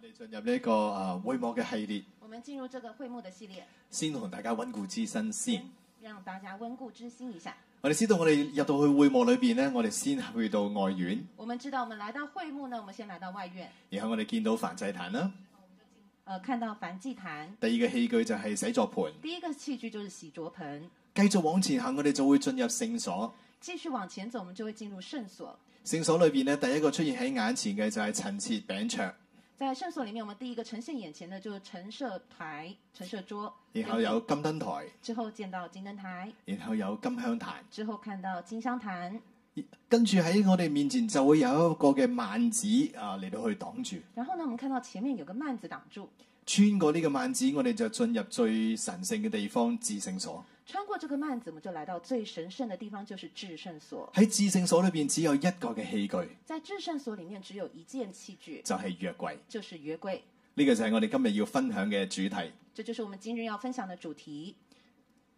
我哋進入呢、個啊會幕嘅系列，我們進入這個會幕的系列，先同大家溫故知新先。讓大家溫故知新一下。我哋知道我哋入到去會幕裏邊咧，我哋先去到外院，我們知道，我們來到會幕呢，我們先來到外院，然後我哋見到燔祭壇啦。呃，看到燔祭壇。第二個器具就係洗濯盆。第一個器具就是洗濯盆。繼續往前行，我哋就會進入聖所。繼續往前走，我們就會進入聖所。聖所裏邊咧，第一個出現喺眼前嘅就係陳設餅桌。在聖所裡面，我們第一個呈現眼前的就是陳設台、陳設桌，然後有金燈台，之後見到金燈台，然後有金香壇，之後看到金香壇，跟住喺我哋面前就會有一個嘅幔子啊嚟到去擋住。然後呢，我們看到前面有個幔子擋住，穿過呢個幔子，我哋就進入最神圣嘅地方至聖所。穿过這個幔子，我們就來到最神圣的地方，就是至聖所。喺至聖所裏邊只有一個嘅器具，在至聖所里面只有一件器具，就係約櫃。就是約櫃。呢個就係我哋今日要分享嘅主題。這就是我们今日要分享的主題。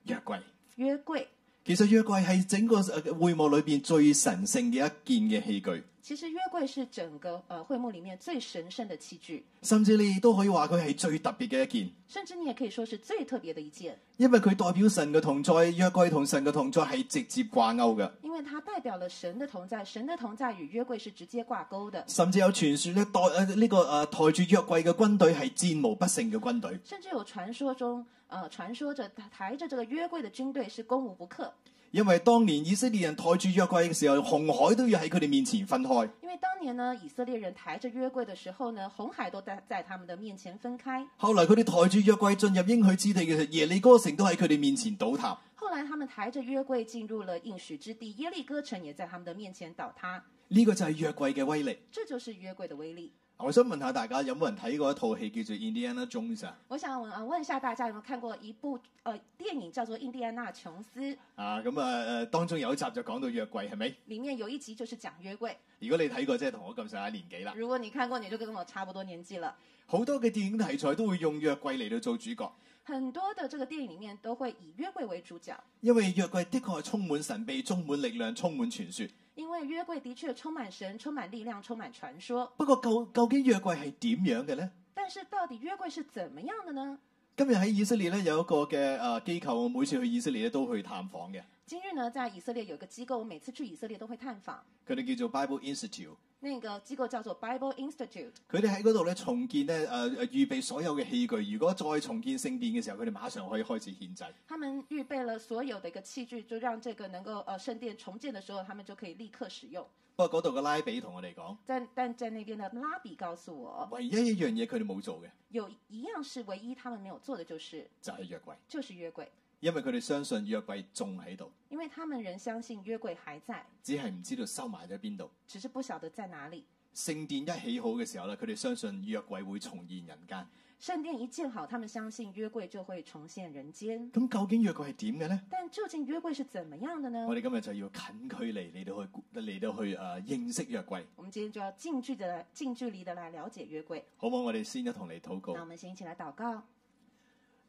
約櫃。約櫃。其實約櫃係整個誒會幕裏邊最神圣嘅一件嘅器具。其實約櫃是整個誒會幕裡面最神圣的器具。甚至你亦都可以話佢係最特別嘅一件。甚至你也可以說是最特別的一件。因為佢代表神嘅同在，約櫃同神嘅同在係直接掛鈎嘅。因為它代表了神的同在，神的同在與約櫃是直接掛鈎的。甚至有傳說咧，代誒呢個誒抬住約櫃嘅軍隊係戰无不勝嘅軍隊。甚至有傳說中，誒、呃、传说着抬着这个约柜的军隊是攻無不克。因為當年以色列人抬住約櫃嘅時候，紅海都要喺佢哋面前分開。因為當年呢，以色列人抬着約櫃的時候呢，紅海都在在他們的面前分開。後來佢哋抬住約櫃進入應許之地嘅耶利哥城都喺佢哋面前倒塌。後來他們抬着約櫃進入了應許之地，耶利哥城也在他們的面前倒塌。呢個就係約櫃嘅威力。這就是約櫃的威力。我想問下大家，有冇人睇過一套戲叫做《Indiana Jones》啊？我想問問一下大家，有冇看過一部呃電影叫做《印第安納瓊斯》？啊，咁啊誒，當中有一集就講到約櫃，係咪？裡面有一集就是講約櫃。如果你睇過，即係同我咁上下年紀啦。如果你看過，你就跟我差不多年紀了。好多嘅電影題材都會用約櫃嚟到做主角。很多的這個電影裡面都會以約櫃為主角。因為約櫃的確係充滿神秘、充滿力量、充滿傳說。因為約櫃的確充滿神、充滿力量、充滿傳說。不過究究竟約櫃係點樣嘅呢？但是到底約櫃是怎麼樣的呢？今日喺以色列咧有一個嘅誒機構，我每次去以色列咧都去探訪嘅。今日呢，在以色列有一個機構，我每次去以色列都會探訪。佢哋叫做 Bible Institute。那個機構叫做 Bible Institute。佢哋喺嗰度咧重建咧誒誒預備所有嘅器具，如果再重建聖殿嘅時候，佢哋馬上可以開始獻祭。他們預備了所有的一個器具，就讓這個能夠誒聖殿重建的時候，他們就可以立刻使用。不過嗰度嘅拉比同我哋講，但但在那邊的拉比告訴我，唯一一樣嘢佢哋冇做嘅，有一樣是唯一他們沒有做的，就是就係約櫃，就是約櫃。因為佢哋相信約櫃仲喺度，因為他們仍相信約櫃還在，只係唔知道收埋咗邊度，只是不曉得在哪裡。聖殿一起好嘅時候咧，佢哋相信約櫃會重現人間。聖殿一建好，他們相信約櫃就會重現人間。咁究竟約櫃係點嘅呢？但究竟約櫃是怎麼樣的呢？我哋今日就要近距離嚟到去嚟到去誒、呃、認識約櫃。我們今天就要近距的近距離的來了解約櫃。好唔好？我哋先一同嚟禱告。那我們先一起來禱告。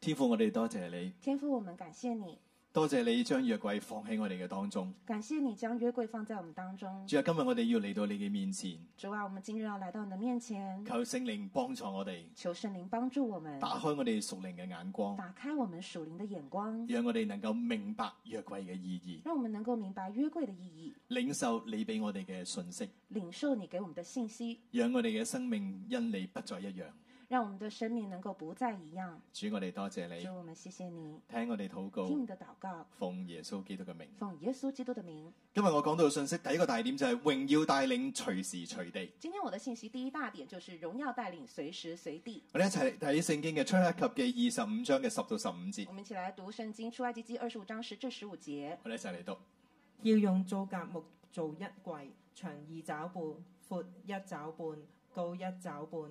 天父，我哋多謝你。天父，我們感謝你。多謝你將約櫃放喺我哋嘅當中。感謝你將約櫃放在我們當中。主啊，今日我哋要嚟到你嘅面前。主啊，我們今日要來到你的面前。求聖靈幫助我哋。求聖靈幫助我們。打開我哋屬靈嘅眼光。打開我們屬靈嘅眼光。讓我哋能夠明白約櫃嘅意義。讓我們能夠明白約櫃的意義。領受你俾我哋嘅信息。領受你給我們的信息。讓我哋嘅生命因你不再一樣。讓我们的生命能够不再一样。主，我哋多謝你。主，我們謝謝你。聽我哋禱告。聽你的禱告。奉耶穌基督嘅名。奉耶穌基督的名。今日我講到嘅信息，第一個大點就係榮耀帶領隨時隨地。今天我的信息第一大點就是榮耀帶領隨時隨地。我哋一齊睇聖經嘅出埃及記二十五章嘅十到十五節。我們一起來讀聖經出埃及記二十五章十至十五節。我哋一齊嚟讀。要用皂莢木做一櫃，長二肘半，闊一肘半，高一肘半。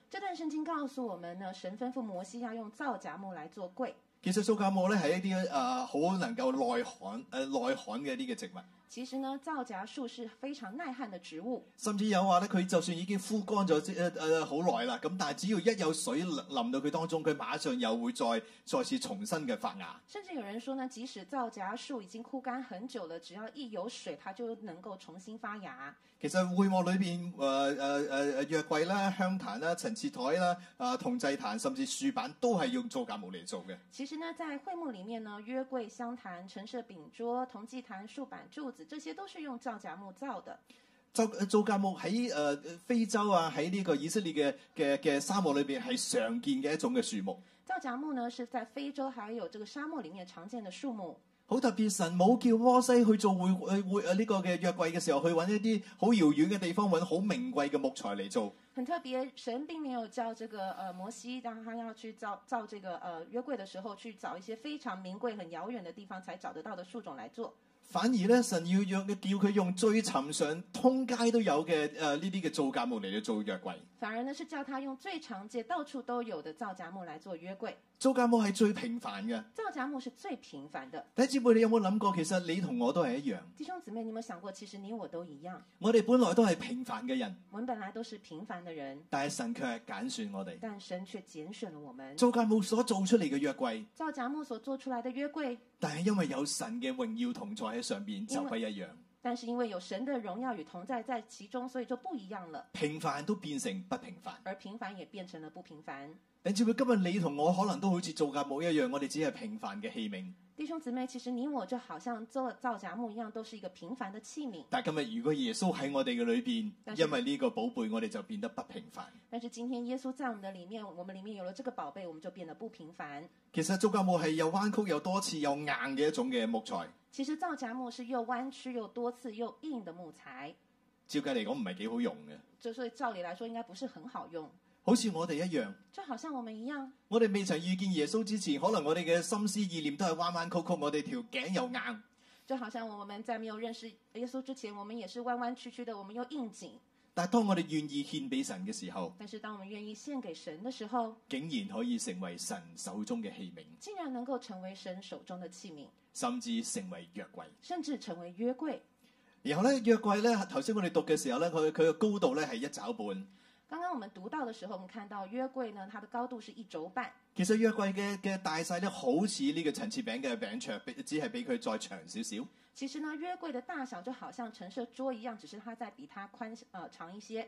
这段圣经告诉我们呢，神吩咐摩西要用皂荚木來做櫃。其實皂荚木咧係一啲誒好能夠耐寒誒、呃、耐寒嘅呢個植物，其實呢，皂荚樹是非常耐旱的植物。甚至有話咧佢就算已經枯乾咗誒誒好耐啦，咁但係只要一有水淋淋到佢當中，佢馬上又會再再次重新嘅發芽。甚至有人說呢，即使皂荚樹已經枯乾很久了，只要一有水，它就能夠重新發芽。其實會幕裏邊誒誒誒誒約櫃啦、香壇啦、陳設台啦、啊銅祭壇，甚至樹板都係用皂荚木嚟做嘅。其實呢，在會幕裡面呢，約櫃、香壇、陳設餅桌、銅祭壇、樹板、柱子，這些都是用皂荚木造的。皂皂荚木喺誒、呃、非洲啊，喺呢個以色列嘅嘅嘅沙漠裏邊係常見嘅一種嘅樹木。皂荚木呢，是在非洲還有這個沙漠裡面常見的樹木。好特別，神冇叫摩西去做會誒會誒呢個嘅約櫃嘅時候，去揾一啲好遙遠嘅地方揾好名貴嘅木材嚟做。很特別，神並沒有叫這個呃摩西，當他要去造造這個呃約櫃的時候，去找一些非常名貴、很遙遠的地方才找得到的樹種來做。反而咧，神要讓叫佢用最尋常、通街都有嘅誒呢啲嘅皂荚木嚟到做約櫃。反而呢，是叫他用最常見、到處都有的皂荚木來做約櫃。皂荚木係最平凡嘅。皂荚木是最平凡的。弟兄姊妹，你有冇諗過？其實你同我都係一樣。弟兄姊妹，你有冇想過？其實你我都一樣。我哋本來都係平凡嘅人，我們本來都是平凡的人，但係神卻係揀選我哋。但神卻揀選了我們。皂荚木所做出嚟嘅約櫃，皂荚木所做出來的約櫃，但係因為有神嘅榮耀同在喺上邊，就不一樣。但是因為有神的榮耀與同在在其中，所以就不一樣了。平凡都變成不平凡，而平凡也變成了不平凡。你知唔知今日你同我可能都好似皂荚木一樣，我哋只係平凡嘅器皿。弟兄姊妹，其實你我就好像做皂荚木一樣，都是一個平凡的器皿。但係今日如果耶穌喺我哋嘅裏邊，因為呢個寶貝，我哋就變得不平凡。但是今天耶穌在我們的裡面，我們裡面有了這個寶貝，我們就變得不平凡。其實皂荚木係又彎曲又多刺又硬嘅一種嘅木材，其實皂荚木是又彎曲又多刺又硬的木材，照計嚟講唔係幾好用嘅。就所以照理來說應該不是很好用。好似我哋一樣，就好像我們一樣，我哋未曾遇見耶穌之前，可能我哋嘅心思意念都係彎彎曲曲，我哋條頸又硬。就好像我們在沒有認識耶穌之前，我們也是彎彎曲曲的，我們又硬頸。但係當我哋願意獻俾神嘅時候，但是當我們願意獻給神的時候，竟然可以成為神手中嘅器皿，竟然能夠成為神手中的器皿，甚至成為約櫃。甚至成為約櫃。然後咧，約櫃咧，頭先我哋讀嘅時候咧，佢佢嘅高度咧係一肘半。剛剛我们读到的时候，我们看到约柜呢，它的高度是一肘半。其实约柜嘅嘅大細咧，好似呢个陈设饼嘅饼长，比只系比佢再长少少。其实呢，约柜的大小就好像陈设桌一样，只是它再比它宽呃长一些。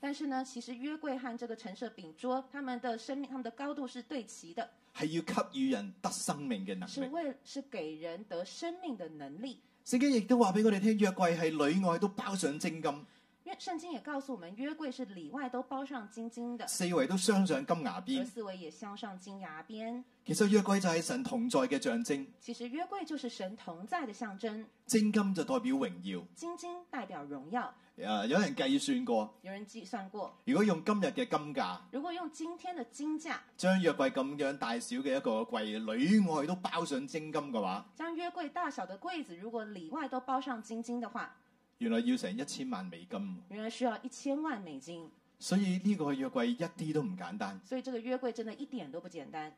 但是呢，其实约柜和这个陈设饼桌，他们的生命、他们的高度是對齊的，係要給予人得生命嘅能是力。為是給人得生命的能力。聖經亦都話俾我哋聽，約櫃係里外都包上精金，因為聖經也告诉我们，约柜是里外都包上金金的，四圍都镶上金牙而邊。四围也镶上金牙邊。其實約櫃就係神同在嘅象徵，其實約櫃就是神同在的象徵，精金就代表榮耀。金金代表榮耀。誒、有人計算過，有人計算過，如果用今日嘅金價，如果用今天的金價，將約櫃咁樣大小嘅一個櫃，裏外都包上精金嘅話，將約櫃大小的櫃子，如果里外都包上金金的話，原來要成一千萬美金。原來需要一千萬美金。所以呢個約櫃一啲都唔簡單。所以這個約櫃真的一點都不簡單。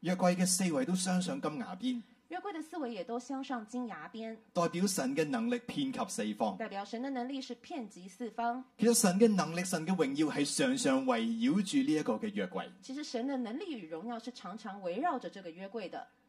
約櫃嘅四圍都鑲上金牙邊，約櫃的四圍也都鑲上金牙邊，代表神嘅能力遍及四方。代表神的能力是遍及四方。其實神嘅能力、神嘅榮耀係常常圍繞住呢一個嘅約櫃。其實神的能力與榮耀是常常圍繞着這個約櫃的。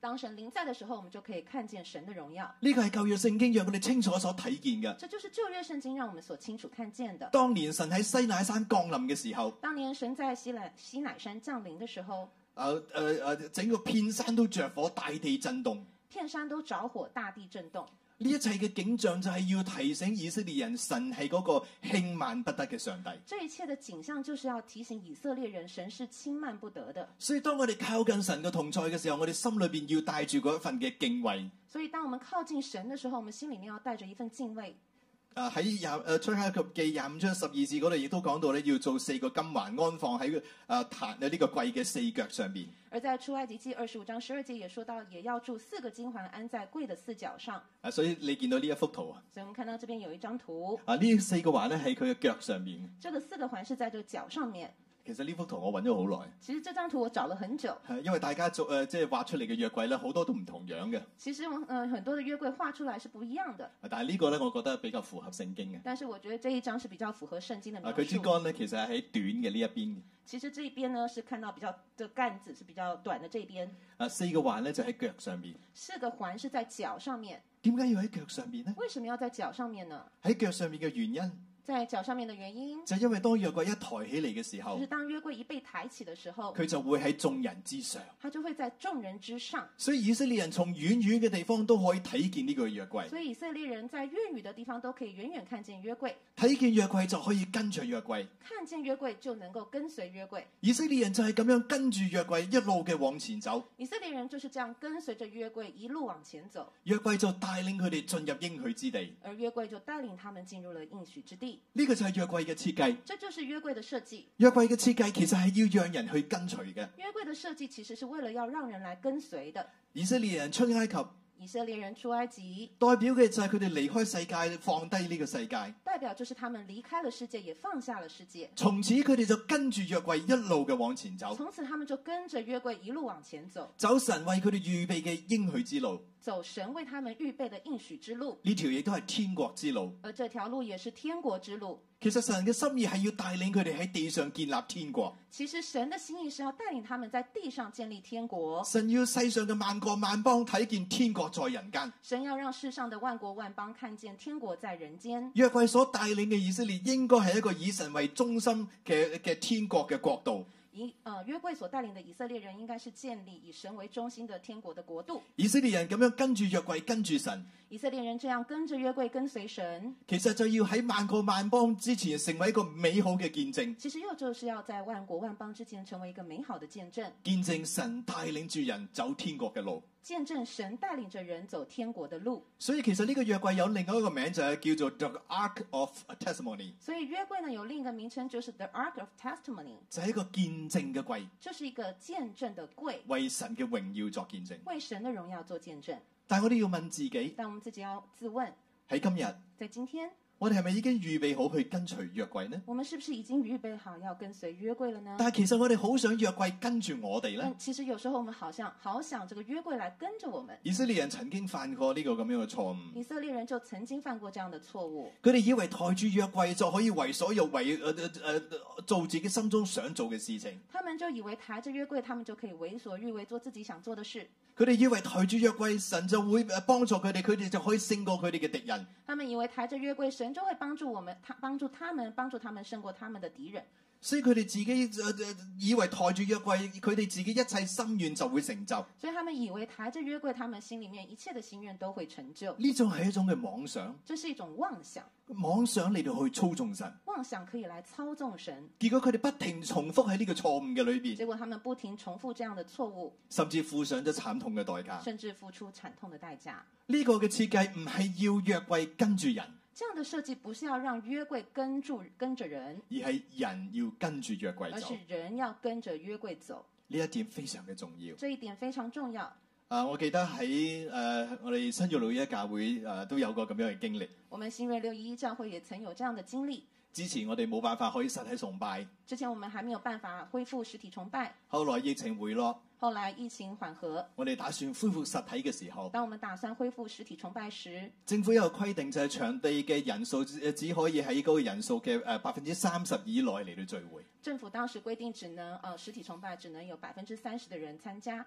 當神臨在的時候，我們就可以看見神的榮耀。呢個係舊約聖經讓我哋清楚所睇見嘅。這就是舊約聖經讓我們所清楚看見的。當年神喺西乃山降臨嘅時候，當年神在西乃西乃山降臨的時候，誒誒誒，整個片山都着火，大地震動。片山都着火，大地震動。呢一切嘅景象就係要提醒以色列人，神係嗰個輕慢不得嘅上帝。這一切的景象就是要提醒以色列人，神是輕慢不得的。所以當我哋靠近神嘅同在嘅時候，我哋心裏邊要帶住嗰一份嘅敬畏。所以當我们靠近神嘅時候，我们心里面要帶着一份敬畏。啊喺廿誒出埃及記廿五章十二節嗰度，亦都講到咧，要做四個金環安放喺誒壇呢個櫃嘅四腳上邊。而在出埃及記二十五章十二節也說到，也要鑄四個金環安在櫃的四角上。啊，所以你見到呢一幅圖啊，所以我們看到這邊有一張圖，啊呢四個環咧喺佢嘅腳上面。這個四個環是在這個腳上面。其實呢幅圖我揾咗好耐，其實這張圖我找了很久。係因為大家做誒、呃、即係畫出嚟嘅約櫃咧，好多都唔同樣嘅。其實我嗯、呃、很多的約櫃畫出來是不一樣的，啊但係呢個咧，我覺得比較符合聖經嘅。但是我覺得這一張是比較符合聖經的啊，描佢支述。竿咧其實係喺短嘅呢一邊嘅。其實這一邊呢是看到比較的杆子是比較短的這邊，啊，四個環咧就喺腳上面。四個環是在腳上面。點解要喺腳上面呢？為什麼要在腳上面呢？喺腳上面嘅原因在腳上面的原因，就因为当約櫃一抬起嚟嘅時候就是，當約櫃一被抬起的時候，佢就會喺眾人之上。他就會在眾人之上。所以以色列人從遠遠嘅地方都可以睇見呢個約櫃，所以以色列人在遠遠的地方都可以遠遠看見約櫃，睇見約櫃就可以跟着約櫃。看見約櫃就能夠跟隨約櫃。以色列人就係咁樣跟住約櫃一路嘅往前走，以色列人就是這樣跟隨着約櫃一路往前走，約櫃就帶領佢哋進入應許之地。而約櫃就帶領他們進入了應許之地。呢個就係約櫃嘅設計。这就是約櫃的設計。約櫃嘅設計其實係要讓人去跟隨嘅。約櫃的設計其實是為了要讓人來跟隨的。以色列人出埃及，以色列人出埃及，代表嘅就係佢哋離開世界，放低呢個世界。代表就是他們離開了世界，也放下了世界。從此佢哋就跟住約櫃一路嘅往前走，從此他們就跟着約櫃一路往前走，走神為佢哋預備嘅應許之路。走神为他们预备的應許之路。呢條亦都係天國之路。而這條路也是天國之路。其實神嘅心意係要帶領佢哋喺地上建立天國。其實神嘅心意是要帶領他們在地上建立天國。神要世上嘅萬國萬邦睇見天國在人間。神要讓世上的萬國萬邦看見天國在人間。約櫃所帶領嘅以色列應該係一個以神為中心嘅嘅天國嘅國度。以呃约柜所带领的以色列人，应该是建立以神为中心的天国的国度。以色列人咁樣跟住約櫃，跟住神，以色列人這樣跟着約櫃跟隨神，其實就要喺萬國萬邦之前成為一個美好嘅見證，其實又就是要在萬國萬邦之前成為一個美好的見證，見證神帶領住人走天国嘅路。見證神带领着人走天国的路。所以其實呢個約櫃有另外一個名就係叫做 The Ark of Testimony，所以約櫃呢有另一个名称，就是 The Ark of Testimony，就係一個見證嘅櫃，这是一个见证的櫃，為神嘅榮耀作見證。为神的荣耀做见证。但係我哋要問自己但我们自己要自问，喺今日，在今天，我哋係咪已經預備好去跟隨約櫃呢？我們是不是已經預備好要跟隨約櫃了呢？但係其實我哋好想約櫃跟住我哋呢。但其實有時候我們好像好想這個約櫃來跟着我們。以色列人曾經犯過呢個咁樣嘅錯誤，以色列人就曾經犯過這樣的錯誤，佢哋以為抬住約櫃就可以為所欲為，誒誒誒做自己心中想做嘅事情。他們就以為抬着約櫃，他們就可以為所欲為，做自己想做的事。佢哋以為抬住約櫃，神就會誒幫助佢哋，佢哋就可以勝過佢哋嘅敵人。他們以為抬着約櫃，神就会帮助我们，他帮助他們，幫助他們勝過他們的敵人。所以佢哋自己以為抬住約櫃，佢哋自己一切心願就會成就。所以他們以為抬着約櫃，他們心裡面一切的心願都會成就。呢種係一種嘅妄想，這是一種妄想，妄想嚟到去操縱神。妄想可以來操縱神。結果佢哋不停重複喺呢個錯誤嘅裏邊，結果他們不停重複這樣的錯誤，甚至付上咗慘痛嘅代價。甚至付出慘痛的代價。呢個嘅設計唔係要約櫃跟住人，這樣的設計不是要讓約櫃跟住跟着人，而係人要跟住約櫃走而是。人要跟着約櫃走。呢一點非常嘅重要。這一點非常重要。啊，我記得喺誒、呃我哋新約六一教會誒、呃都有過咁樣嘅經歷。我們新約六一一教會也曾有這樣的經歷。之前我哋冇辦法可以實體崇拜，之前我們還沒有辦法恢復實體崇拜，後來疫情回落，後來疫情緩和，我哋打算恢復實體嘅時候，當我們打算恢復實體崇拜時，政府有規定就係場地嘅人數呃只可以喺嗰個人數嘅誒百分之三十以內嚟到聚會。政府當時規定只能呃實體崇拜只能有百分之三十嘅人參加。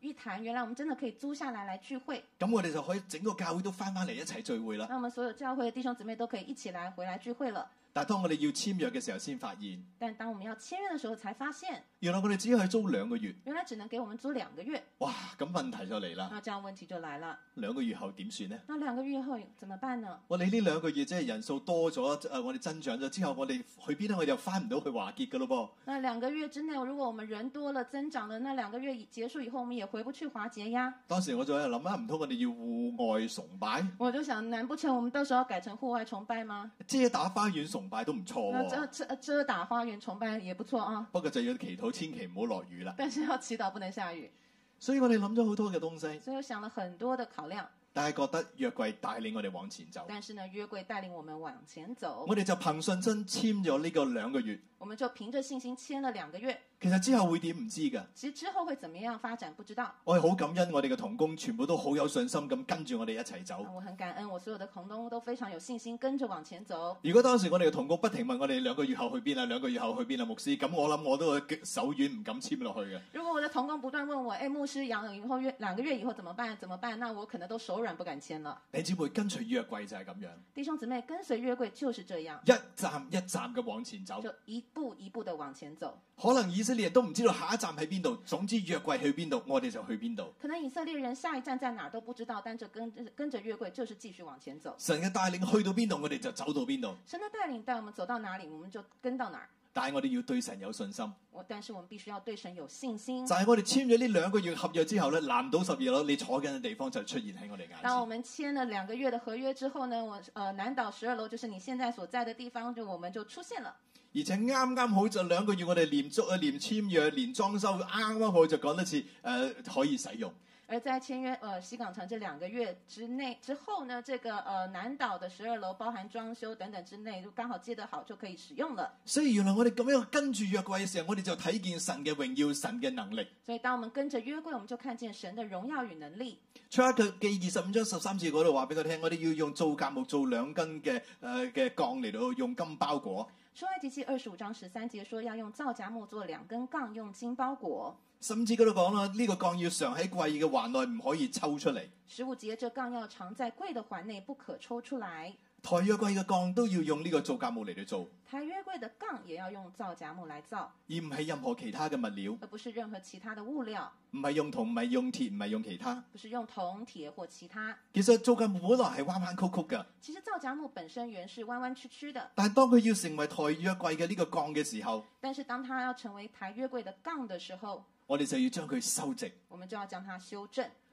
一談原來我們真的可以租下來來聚會，咁我哋就可以整個教會都翻翻嚟一齊聚會啦。那我們所有教會嘅弟兄姊妹都可以一起來回來聚會了。但係當我哋要簽約嘅時候，先發現但當我們要簽約嘅時候，才發現原來我哋只可以租兩個月。原來只能給我們租兩個月。哇，咁問題就嚟啦，那這樣問題就來了，兩個月後點算呢？那兩個月後怎麼辦呢？我哋呢兩個月即係人數多咗，誒、我哋增長咗之後，我哋去邊咧？我哋又翻唔到去華傑噶咯噃。那兩個月之內，如果我們人多了、增長了，那兩個月結束以後，我們也回不去華傑呀。當時我就喺度諗啊，唔通我哋要戶外崇拜，我就想，難不成我們到時候改成戶外崇拜嗎？遮打花園崇拜都唔錯那喎、遮遮遮打花園崇拜也不錯啊，不過就要祈禱，千祈唔好落雨啦。但是要祈祷不能下雨。所以我哋谂咗好多嘅东西，所以我想了很多的考量，但系觉得约柜带领我哋往前走，但是呢，约柜带领我们往前走，我哋就凭信心签咗呢个两个月。我们就凭着信心签了两个月。其實之後會點唔知㗎。其實之後會怎麼樣發展不知道。我係好感恩我哋嘅同工，全部都好有信心咁跟住我哋一齊走啊。我很感恩，我所有的同工都非常有信心跟着往前走。如果當時我哋嘅同工不停問我哋兩個月後去邊啊，兩個月後去邊啊，牧師，咁我諗我都會手軟唔敢簽落去嘅。如果我的同工不斷問我，誒牧師，兩以後月兩個月以後怎麼辦？怎麼辦？那我可能都手軟不敢簽了。弟兄姊妹跟隨約櫃就係咁樣，弟兄姊妹跟隨約櫃就是這樣，一站一站嘅往前走。就一步一步的往前走。可能以色列人都唔知道下一站喺邊度，總之約櫃去邊度，我哋就去邊度。可能以色列人下一站在哪兒都不知道，但就跟跟着約櫃就是繼續往前走。神嘅帶領去到邊度，我哋就走到邊度。神嘅帶領帶我們走到哪裡，我们就跟到哪儿。但係我哋要對神有信心。我但是我們必須要對神有信心。就係我哋簽咗呢兩個月合約之後咧，南島十二樓你坐緊嘅地方就出現喺我哋眼當我前。們簽了兩個月的合約之後呢，我呃南島十二樓就是你現在所在的地方，就我們就出現了。而且啱啱好就兩個月，我哋連租啊連簽約連裝修，啱啱好就講得切誒可以使用。而在簽約呃西港城這兩個月之內之後呢，這個呃南島的十二樓包含裝修等等之內，就剛好接得好就可以使用了。所以原來我哋咁樣跟住約櫃嘅時候，我哋就睇見神嘅榮耀、神嘅能力。所以當我們跟着約櫃，我們就看見神的榮耀與能力。出埃及記二十五章十三節嗰度話俾佢聽，我哋要用皂莢木做兩根嘅誒嘅槓嚟到用金包裹。出埃及记二十五章十三节說要用皂莢木做兩根杠，用金包裹。甚至嗰度講啦，呢、個槓要常喺櫃嘅環內，唔可以抽出嚟。十五節這槓要常在櫃的環內，不可抽出來。抬約櫃嘅槓都要用呢個皂莢木嚟到做，抬約櫃的槓也要用皂莢木嚟造，而唔係任何其他嘅物料，而不是任何其他的物料，唔係用銅，唔係用鐵，唔係用其他。不是用銅、鐵或其他。其實皂莢木本來係彎彎曲曲嘅，其實皂莢木本身原是彎彎曲曲的，但係當佢要成為抬約櫃嘅呢個槓嘅時候，但是當它要成為抬約櫃的槓的時候，我哋就要將佢修直。我們就要將它修正。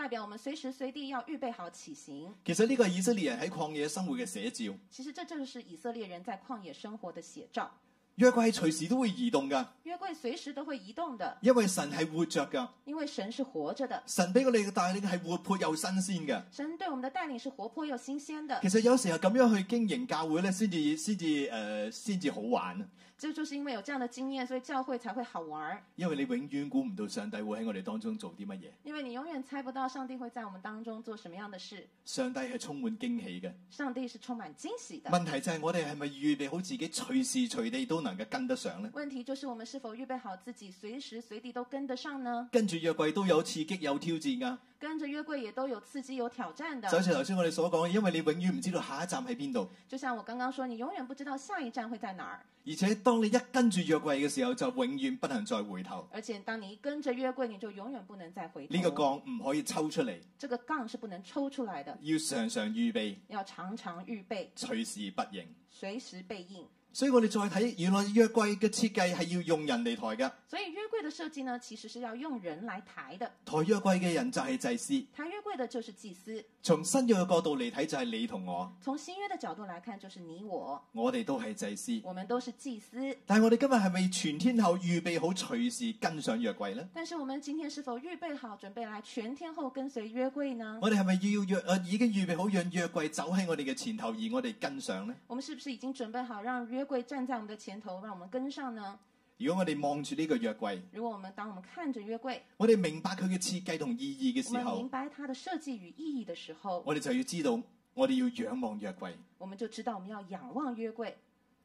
代表我們隨時隨地要預備好起行。其實呢個係以色列人喺曠野生活嘅寫照。其實這正是以色列人在曠野生活的寫照。約櫃係隨時都會移動㗎，約櫃隨時都會移動的，因為神係活着㗎。因為神是活着的。神俾我哋嘅帶領係活潑又新鮮嘅。神對我們的帶領是活潑又新鮮的其。實有時候咁樣去經營教會咧，先至先至誒先至好玩。这就是因为有这样的经验，所以教会才会好玩兒。因为你永远估唔到上帝会喺我哋当中做啲乜嘢。因为你永远猜不到上帝会在我们当中做什么样的事。上帝系充满惊喜嘅。上帝是充满惊喜的。问题就系我哋系咪预备好自己随时随地都能够跟得上呢？问题就是我们是否预备好自己随时随地都跟得上呢？跟住約櫃都有刺激有挑戰㗎。跟着約櫃也都有刺激有挑戰的。就好似頭先我哋所講嘅，因為你永遠唔知道下一站喺邊度。就像我剛剛說，你永遠不知道下一站會在哪兒。而且當你一跟住約櫃嘅時候，就永遠不能再回頭。而且當你一跟着約櫃，你就永遠不能再回頭。呢個槓唔可以抽出嚟。這個槓是不能抽出來的。要常常預備。要常常預備。隨時不應。隨時備應。所以我哋再睇，原來約櫃嘅設計係要用人嚟抬㗎。所以約櫃嘅設計呢，其實是要用人來抬的。抬約櫃嘅人就係祭司。抬約櫃嘅就是祭司。從新約嘅角度嚟睇，就係你同我。從新約嘅角度來看，就是你我。我哋都係祭司。我們都是祭司。但係我哋今日係咪全天候預備好隨時跟上約櫃呢？但是我們今天是否預備好準備來全天候跟隨約櫃呢？我哋係咪要約呃已經預備好讓約櫃走喺我哋嘅前頭，而我哋跟上呢？我們是不是已經準備好讓約櫃站在我们的前头，让我们跟上呢？如果我哋望住呢個約櫃，如果我們當我們看着約櫃，我哋明白佢嘅設計同意義嘅時候，我們明白它的設計與意義的時候，我哋就要知道，我哋要仰望約櫃，我們就知道我们要仰望约柜，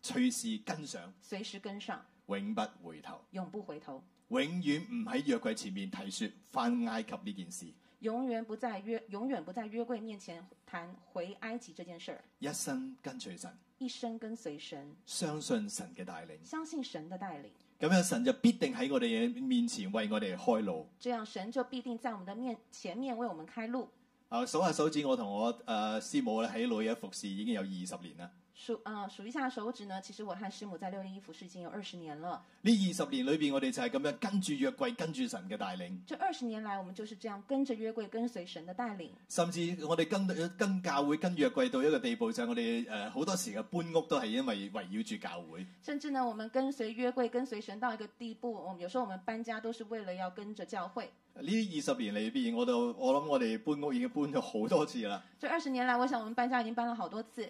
隨時跟上，随时跟上，永不回頭，永不回头，永遠唔喺約櫃前面提說翻埃及呢件事，永遠不在約，永遠不在約櫃面前談回埃及這件事，一生跟隨神。一生跟隨神，相信神嘅帶領，相信神的帶領，咁樣神就必定喺我哋嘅面前為我哋開路。這樣神就必定在我們的面前面為我們開路。啊，數下手指，我同我誒、呃、師母咧喺老嘢服侍已經有二十年啦。數啊，數一下手指呢？其實我和師母在六零一服侍已經有二十年了。呢二十年裏邊，我哋就係咁樣跟住約櫃，跟住神嘅帶領。這二十年來，我們就是這樣跟着約櫃，跟隨神的帶領。甚至我哋跟跟教會跟約櫃到一個地步，就係我哋誒好多時嘅搬屋都係因為圍繞住教會。甚至呢，我們跟隨約櫃，跟隨神到一個地步，我們有時候我們搬家都是為了要跟着教會。呢二十年裏邊，我都我諗我哋搬屋已經搬咗好多次啦。這二十年來，我想我們搬家已經搬了好多次。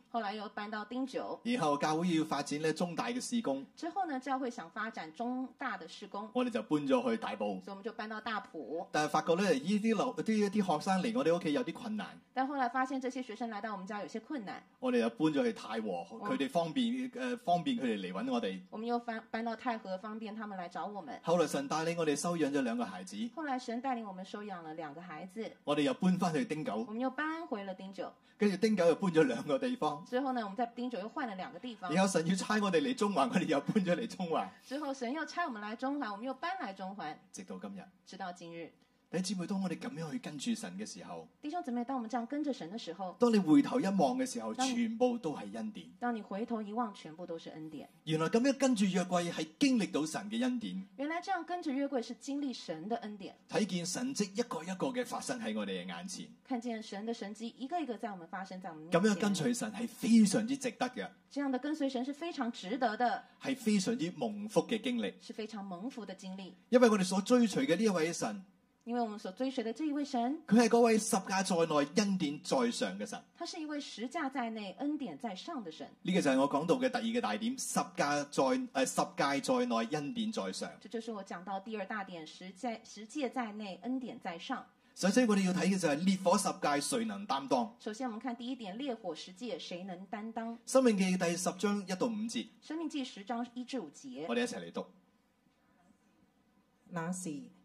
後來又搬到丁九，然後教會要發展咧中大嘅事工。之後呢，教會想發展中大的事工，我哋就搬咗去大埔，所以我們就搬到大埔。但係發覺咧，呢啲留啲一啲學生嚟我哋屋企有啲困難。但後來發現這些學生來到我們家有些困難，我哋又搬咗去太和，佢哋方便誒、呃、方便佢哋嚟揾我哋。我們又搬搬到太和，方便他們來找我們。後來神帶領我哋收養咗兩個孩子。後來神帶領我們收養了兩個孩子。我哋又搬翻去丁九，我們又搬回了丁九。跟住丁九又搬咗兩個地方。之后呢，我们在汀九又换了两个地方。然后神要差我哋嚟中环，我哋又搬咗嚟中环。之后神又差我们来中环，我们又搬来中环。直到今日，直到今日。弟兄姊妹，當我哋咁樣去跟住神嘅時候，弟兄姊妹，當我們這樣跟着神嘅時候，當你回頭一望嘅時候，全部都係恩典。當你回頭一望，全部都是恩典。原來咁樣跟住約櫃係經歷到神嘅恩典。原來這樣跟住約櫃是經歷神的恩典。睇見神蹟一個一個嘅發生喺我哋嘅眼前。看見神的神蹟一個一個在我們發生在我們面前。咁樣跟隨神係非常之值得嘅。這樣的跟隨神是非常值得的。係非常之蒙福嘅經歷。是非常蒙福的經歷。因為我哋所追隨嘅呢一位神。因為我們所追隨的這一位神，佢係嗰位十架在內恩典在上嘅神。他是一位十架在內恩典在上的神。呢個就係我講到嘅第二個大點，十架在誒、呃、十界在內恩典在上。這就是我講到第二大點，十界十界在內恩典在上。首先我哋要睇嘅就係烈火十誡誰能擔當？首先我們看第一點，烈火十誡誰能擔當？生命記第十章一到五節。生命記十章一至五節。我哋一齊嚟讀。那時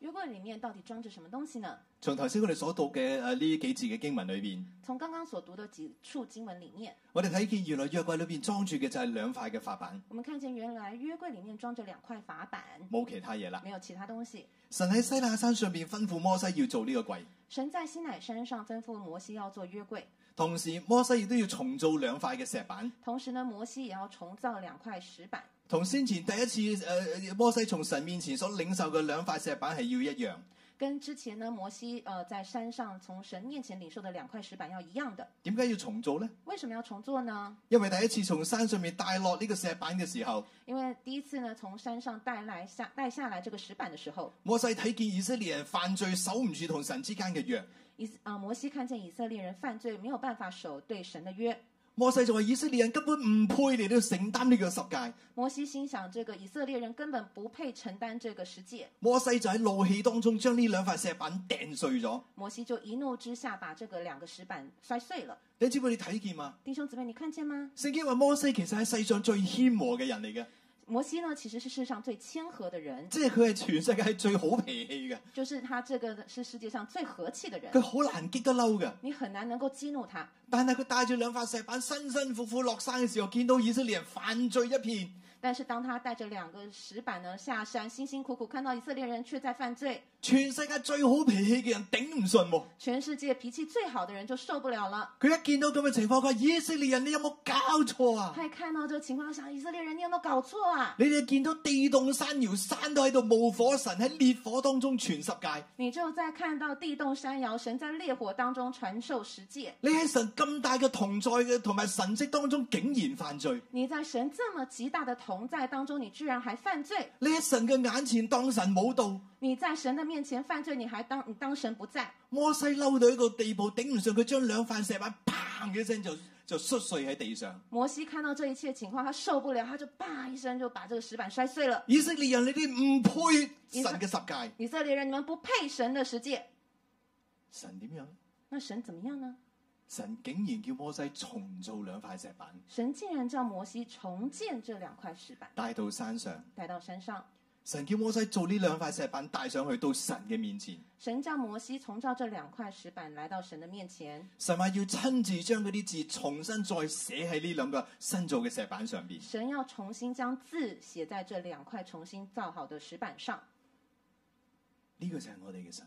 約櫃裡面到底裝着什麼東西呢？從頭先我哋所讀嘅誒呢幾字嘅經文裏邊，從剛剛所讀的幾處經文裡面，我哋睇見原來約櫃裏邊裝住嘅就係兩塊嘅法板，我們看見原來約櫃裡面裝着兩塊法板，冇其他嘢啦。沒有其他東西。神喺西奈山上邊吩咐摩西要做呢個櫃，神在西乃山上吩咐摩西要做約櫃，同時摩西亦都要重做兩塊嘅石板，同時呢，摩西也要重造兩塊石板，同先前第一次誒、呃摩西從神面前所領受嘅兩塊石板係要一樣。跟之前呢摩西呃在山上從神面前領受的兩塊石板要一樣的。點解要重做呢？為什麼要重做呢？因為第一次從山上面帶落呢個石板嘅時候，因為第一次呢從山上帶來下帶下來這個石板的時候，摩西睇見以色列人犯罪，守唔住同神之間嘅約，以啊、摩西看見以色列人犯罪，沒有辦法守對神的約。摩西就话以色列人根本唔配嚟到承擔呢個十戒。摩西心想，這個以色列人根本不配承擔這個十戒。摩西就喺怒氣當中將呢兩塊石板掟碎咗。摩西就一怒之下把這個兩個石板摔碎了。你知唔知你睇見嘛？弟兄姊妹，你看見嗎？聖經話摩西其實係世上最谦和嘅人嚟嘅，摩西呢，其實是世上最謙和的人，即係佢係全世界最好脾氣嘅，就是他這個是世界上最和氣的人佢。好難激得嬲嘅。你很難能夠激怒他，但係佢帶住兩塊石板辛辛苦苦落山嘅時候，見到以色列人犯罪一片，但是当他带着两个石板呢下山，辛辛苦苦看到以色列人却在犯罪，全世界最好脾气嘅人顶唔顺喎。全世界脾气最好的人就受不了了。佢一见到咁嘅情况，佢話以色列人，你有冇搞错啊？他一看到這個情况，想以色列人，你有冇搞错啊？你哋见到地动山摇，山都喺度冒火，神喺烈火当中傳十戒。你就在看到地动山摇，神在烈火当中传授十戒。你喺神咁大嘅同在嘅同埋神蹟當中，竟然犯罪。你在神这么极大的同在当中，你居然還犯罪。你喺神嘅眼前當神冇到。你在神的面前犯罪，你還當你當神不在。摩西嬲到一個地步，頂唔順，佢將兩塊石板砰嘅一聲就就摔碎喺地上。摩西看到這一切情況，他受不了，他就啪一聲就把這個石板摔碎了。以色列人，你哋唔配神嘅十戒。以色列人，你們不配神的十戒。神點樣？那神怎麼樣呢？神竟然叫摩西重做兩塊石板，神竟然叫摩西重建這兩塊石板，帶到山上。帶到山上。神叫摩西做呢兩塊石板帶上去到神嘅面前。神叫摩西重造這兩塊石板來到神的面前。神話要親自將嗰啲字重新再寫喺呢兩個新造嘅石板上邊。神要重新將字寫在這兩塊重新造好的石板上。呢個就係我哋嘅神。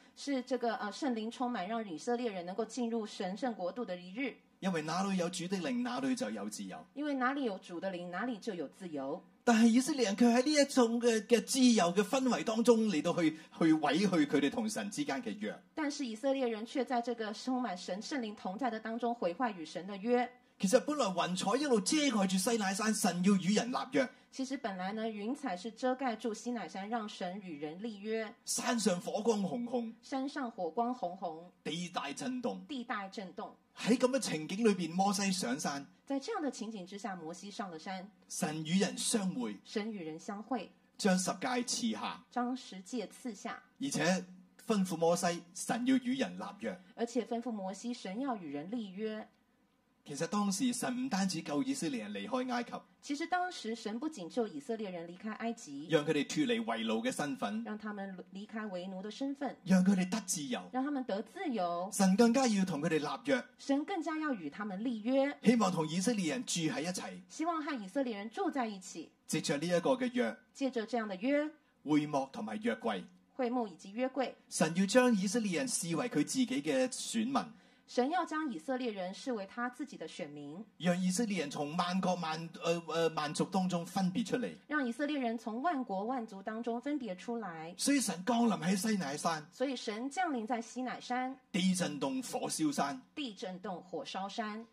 是这个呃圣灵充满，让以色列人能够进入神圣国度的一日。因為哪里有主的靈，哪里就有自由。因為哪里有主的靈，哪里就有自由。但係以色列人卻喺呢一種嘅嘅自由嘅氛圍當中嚟到去去毀去佢哋同神之間嘅約。但是以色列人卻在這個充滿神圣靈同在的當中毀壞與神的約。其實本來雲彩一路遮蓋住西乃山，神要與人立約。其实本来呢，云彩是遮盖住西乃山，让神与人立约。山上火光紅紅，山上火光紅紅，地大震動。地大震動。喺咁嘅情景裏邊，摩西上山，在這樣的情景之下，摩西上了山，神與人相會，神與人相會，將十戒賜下，將十戒賜下，而且吩咐摩西，神要與人立約。而且吩咐摩西，神要與人立約。其實當時神唔單止救以色列人離開埃及，其實當時神不僅救以色列人離開埃及，讓佢哋脱離為奴嘅身份，讓他們離開為奴的身份，讓佢哋得自由。讓他們得自由。神更加要同佢哋立約，神更加要與他們立約，希望同以色列人住喺一齊。希望和以色列人住在一起。藉着呢一個嘅約，借着這樣的約，會幕同埋約櫃，會幕以及約櫃，神要將以色列人視為佢自己嘅選民，神要将以色列人视为他自己的选民，讓以色列人從萬國萬誒誒、呃、萬族當中分別出嚟。讓以色列人從萬國萬族當中分別出來。所以神降臨喺西乃山，所以神降臨在西乃山，地震動火燒山，地震動火燒山。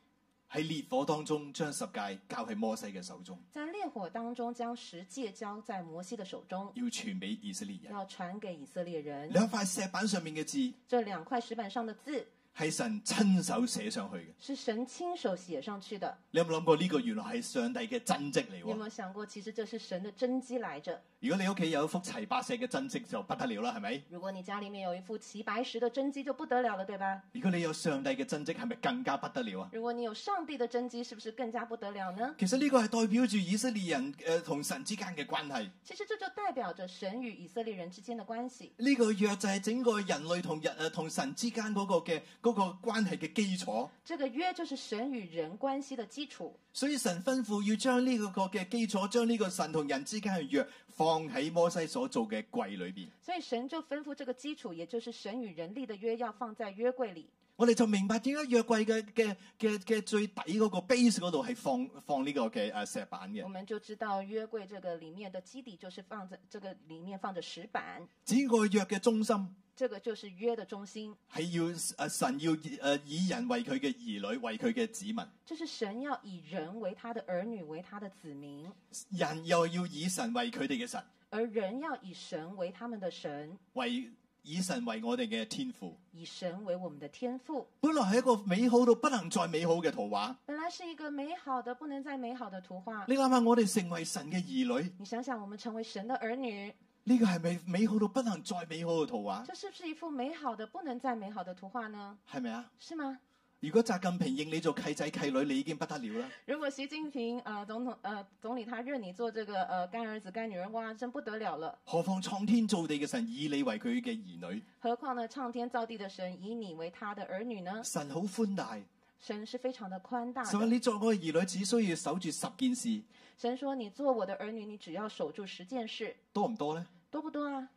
喺烈火當中將十戒交喺摩西嘅手中，在烈火當中將十戒交在摩西的手中，要傳俾以色列人。要傳給以色列人。兩塊石板上面嘅字這兩塊石板上的字係神親手寫上去嘅。是神親手寫上去的。你有冇諗過呢個原來係上帝嘅真跡嚟你有沒喎？有想過，其實這是神的真跡來着？如果你屋企有一幅齊白石嘅真跡就不得了啦，係咪？如果你家裡面有一幅齊白石的真跡，就不得了了，對吧？如果你有上帝嘅真跡，係咪更加不得了啊？如果你有上帝的真跡，是不是更加不得了呢？其實呢個係代表住以色列人誒同、神之間嘅關係。其實這就代表着神與以色列人之間的關係。呢、個約就係整個人類同人誒同神之間嗰個嘅嗰、個關係嘅基础，这个约就是神与人关系的基础。所以神吩咐要将呢個個嘅基础，将呢个神同人之间嘅约放喺摩西所做嘅柜里边。所以神就吩咐这个基础，也就是神与人立的约，要放在約櫃裡。我哋就明白點解約櫃嘅嘅嘅嘅最底嗰個 base 嗰度係放放呢個嘅誒石板嘅。我。們就知道約櫃這個裡面的基底就是放在這個裡面放着石板，整個約嘅中心這個就是約的中心，係要誒神要誒以人為佢嘅兒女，為佢嘅子民。就是神要以人為他的兒女，為他的子民，人又要以神為佢哋嘅神，而人要以神為他們的神，為以神為我哋嘅天赋。以神為我们的天赋。本來係一個美好到不能再美好嘅圖畫。本來是一個美好的不能再美好的圖畫。你諗下，我哋成為神嘅兒女，你想想，我们成為神的兒女，呢、個係咪美好到不能再美好嘅圖畫？這是不是一幅美好的不能再美好的圖畫呢？係咪啊？是嗎？如果習近平認你做契仔契女，你已經不得了啦。如果習近平呃總統呃總理他認你做這個呃乾兒子乾女兒，哇，真不得了了。何況創天造地嘅神以你為佢嘅兒女，何況呢，創天造地的神以你為他的兒女呢？神好寬大。神是非常的寬大神話。你做我嘅兒女，只需要守住十件事，神說你做我的兒女，你只要守住十件事，多唔多呢？多不多啊？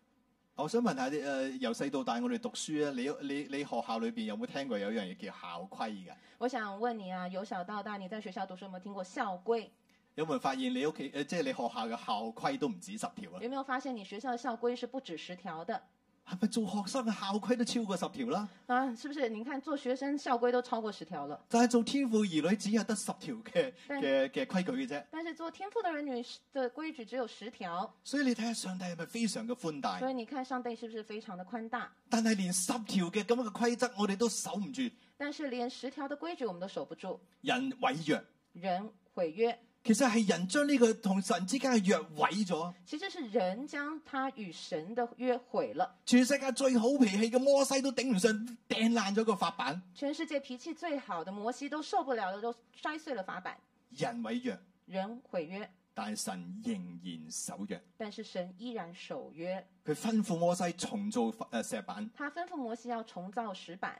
我想問下啲誒，由細到大我哋讀書咧，你你你學校裏邊有冇聽過有一樣嘢叫校規㗎？我想問你啊，由小到大你在學校讀書有沒有聽過校規？有冇人發現你屋企誒，即係你學校嘅校規都唔止十條啊？有沒有發現你學校嘅校規是不止十條的？係咪做學生嘅校規都超過十條啦？啊，是不是？你看做學生校規都超過十條了，但係做天父兒女只有得十條嘅嘅嘅規矩嘅啫。但是做天父的兒女的規矩只有十條，所以你睇下上帝係咪非常嘅寬大？所以你看上帝是不是非常的寬大？但係連十條嘅咁樣嘅規則，我哋都守唔住。但是連十條的規矩我們都守不住，人毀約，人毀約，其實係人將呢個同神之間嘅約毀咗。其實是人將他與神的約毀了。全世界最好脾氣嘅摩西都頂唔上，掟爛咗個法板。全世界脾氣最好的摩西都受不了了，都摔碎了法板。人毀約，人毀約，但係神仍然守約。但是神依然守約。佢吩咐摩西重造誒石板，他吩咐摩西要重造石板，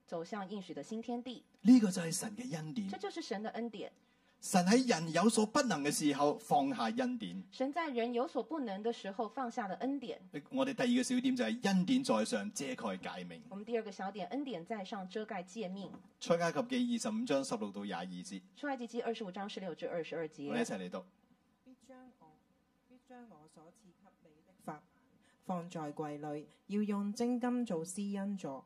走向應許的新天地。呢、個就係神嘅恩典這。就是神的恩典。神喺人有所不能嘅時候放下恩典。神在人有所不能嘅時候放下了恩典。我哋第二個小點就係恩典在上遮蓋誡命。我們第二個小點，恩典在上遮蓋誡命。出埃及記二十五章十六到廿二節，出埃及記二十五章十六至二十二我哋一節。齊嚟讀。必將我必將我所賜給你的法放在櫃裏，要用精金做施恩座，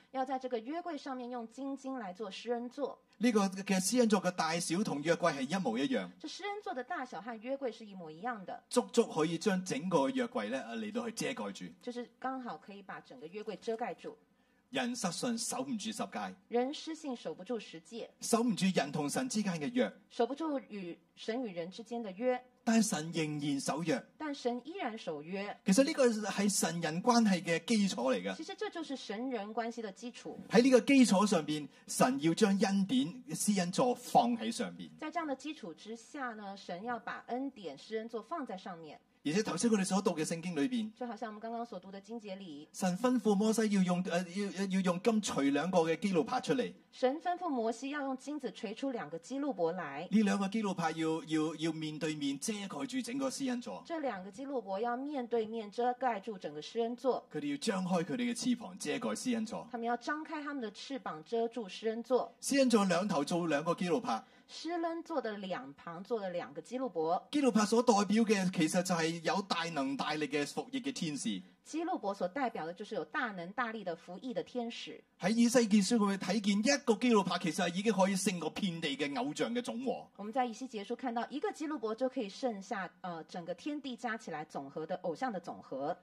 要在这个约柜上面用金金来做施恩座。呢、個嘅施恩座嘅大小同約櫃係一模一樣，这施恩座的大小和約櫃是一模一樣的，足足可以將整個約櫃咧啊嚟到去遮蓋住。就是剛好可以把整個約櫃遮蓋住。人失信守唔住十戒，人失信守不住十戒，守唔住人同神之間嘅約，守不住與神與人之間的約，但神仍然守約。但神依然守約。其實呢個係神人關係嘅基礎嚟嘅。其實這就是神人關係的基礎。喺呢個基礎上邊，神要將恩典施恩座放喺上邊。在這樣的基礎之下呢，神要把恩典施恩座放在上面，而且頭先我哋所讀嘅聖經裏邊，就好像我們剛剛所讀的經節裡，神吩咐摩西要用誒、呃要要用金錘兩個嘅基路伯出嚟，神吩咐摩西要用金子錘出兩個基路伯來，呢兩個基路伯要要要面對面遮蓋住整個施恩座，這兩個基路伯要面對面遮蓋住整個施恩座，佢哋要張開佢哋嘅翅膀遮蓋施恩座。他們要張開他們的翅膀遮住施恩座，施恩座兩頭做兩個基路伯，施恩座的兩旁坐了兩個基路伯，基路伯所代表嘅其實就係有大能大力嘅服役嘅天使。基路伯所代表嘅就是有大能大力的服役的天使。喺以西結書佢會睇見一個基路伯其實係已經可以勝過遍地嘅偶像嘅總和。我們在以西結書看到一個基路伯就可以剩下呃整個天地加起來總和的偶像的總和，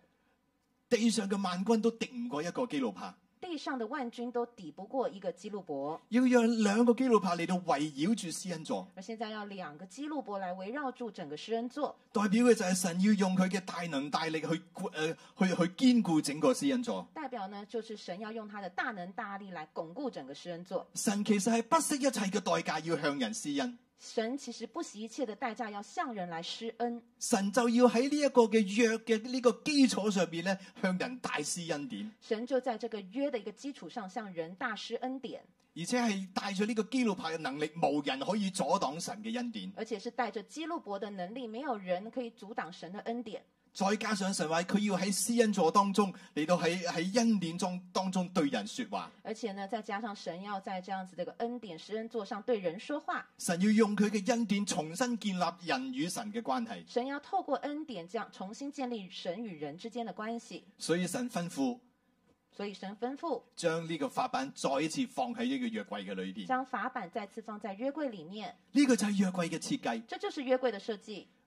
地上嘅萬軍都敵唔過一個基路伯，地上的萬軍都抵不過一個基路伯。要讓兩個基路伯嚟到圍繞住施恩座，而現在要兩個基路伯來圍繞住整個施恩座，代表嘅就係神要用佢嘅大能大力去誒、呃、去去堅固整個施恩座。代表呢就是神要用他的大能大力來鞏固整個施恩座。神其實係不惜一切嘅代價要向人施恩，神其實不惜一切的代價要向人來施恩，神就要喺呢一個嘅約嘅呢個基礎上邊咧，向人大施恩典，神就在這個約的一個基礎上向人大施恩典，而且係帶住呢個基路伯嘅能力，無人可以阻擋神嘅恩典。而且是帶着基路伯的能力，没有人可以阻擋神的恩典。再加上神話佢要喺施恩座當中嚟到喺喺恩典中當中對人說話，而且呢，再加上神要在這樣子的一個恩典施恩座上對人說話，神要用佢嘅恩典重新建立人與神嘅關係，神要透過恩典這樣重新建立神與人之間的關係。所以神吩咐所以神吩咐將呢個法版再一次放喺呢個約櫃嘅裏邊，將法版再次放在約櫃裡面，呢個就係約櫃嘅設計。這就是約櫃的設計。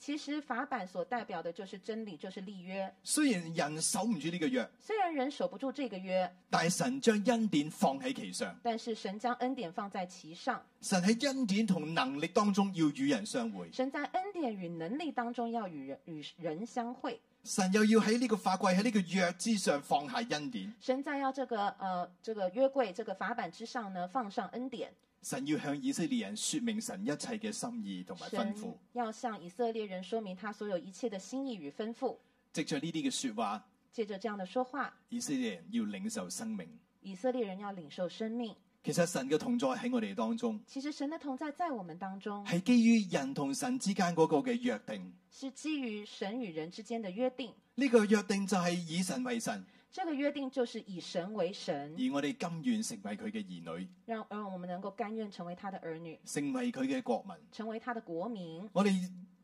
其实法版所代表的就是真理，就是立約。雖然人守唔住呢個約，雖然人守不住這個約，但係神將恩典放喺其上。但是神將恩典放在其上。神喺恩典同能力當中要與人相會，神在恩典與能力當中要与人與人相會。神又要喺呢個法櫃喺呢個約之上放下恩典。神在要這個呃這個約櫃這個法版之上呢放上恩典。神要向以色列人說明神一切嘅心意同埋吩神咐，要向以色列人說明他所有一切的心意與吩咐。藉着呢啲嘅說話，借着這樣的說話，以色列人要領受生命。以色列人要領受生命。其實神嘅同在喺我哋當中，其實神的同在在我們當中，係基於人同神之間嗰個嘅約定。是基於神與人之間的約定。呢、個約定就係以神為神，這個約定就是以神為神，而我哋甘願成為佢嘅兒女，讓讓我們能夠甘願成為他的兒女，成為佢嘅國民。成為他的國民。我哋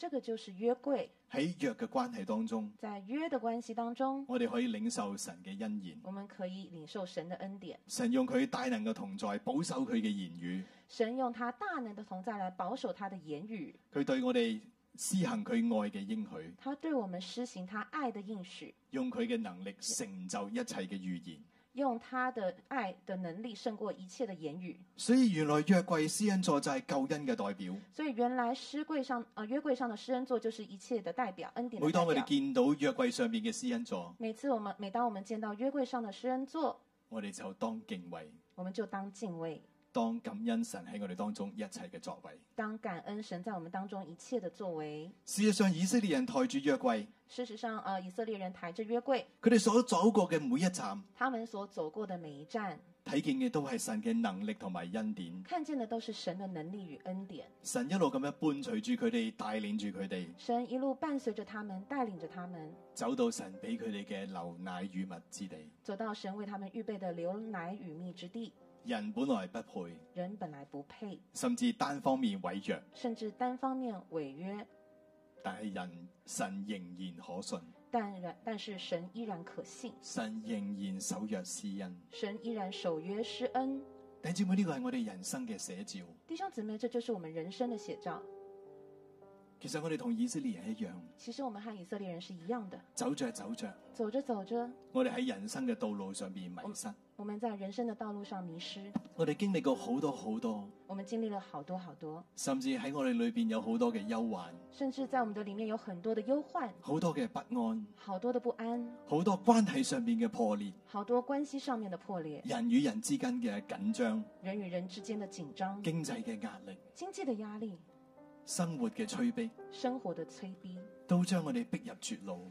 这个就是约柜。喺約嘅關係當中，在约的關係當中，我哋可以領受神嘅恩言。我們可以領受神的恩典。神用佢大能嘅同在保守佢嘅言語，神用他大能的同在來保守他的言語，佢對我哋施行佢愛嘅應許，他對我們施行他愛的應許，用佢嘅能力成就一切嘅預言。用他的愛的能力勝過一切的言語。所以原來約櫃施恩座就係救恩嘅代表。所以原來施柜上，呃，約櫃上的施恩座就是一切的代表，恩典每當我哋表。見到約櫃上面嘅施恩座，每次我们每当我們見到約櫃上的施恩座，我哋就當敬畏，我们就當敬畏，當感恩神喺我哋當中一切嘅作為。當感恩神在我們當中一切的作為。事實上，以色列人抬住約櫃，事實上，呃，以色列人抬着約櫃，佢哋所走過嘅每一站，他們所走過的每一站，睇見嘅都係神嘅能力同埋恩典。看見的都是神的能力與恩典。神一路咁樣伴隨住佢哋，帶領住佢哋，神一路伴隨着他們，帶領着他們，走到神俾佢哋嘅流奶與蜜之地。走到神為他們預備的流奶與蜜之地。人本來不配，人本來不配，甚至單方面違約，甚至單方面違約，但係人神仍然可信，但然但是神依然可信，神仍然守約施恩。神依然守約施恩。弟兄姊妹，呢個係我哋人生嘅寫照。弟兄姊妹，這就是我們人生嘅寫照。其實我哋同以色列人一樣，其實我們和以色列人是一樣的，走着走着，走着走着，我哋喺人生嘅道路上面迷失，我们在人生的道路上迷失，我哋经历过好多好多，我们经历了好多好多，甚至喺我哋裏邊有好多嘅忧患，甚至在我们的里面有很多的忧患，好多嘅不安，好多的不安，好多关系上面嘅破裂，好多关系上面的破裂，人与人之间嘅紧张，人与人之间的紧张，经济嘅压力，经济的压力，生活嘅催逼，生活的催逼，都将我哋逼入绝路。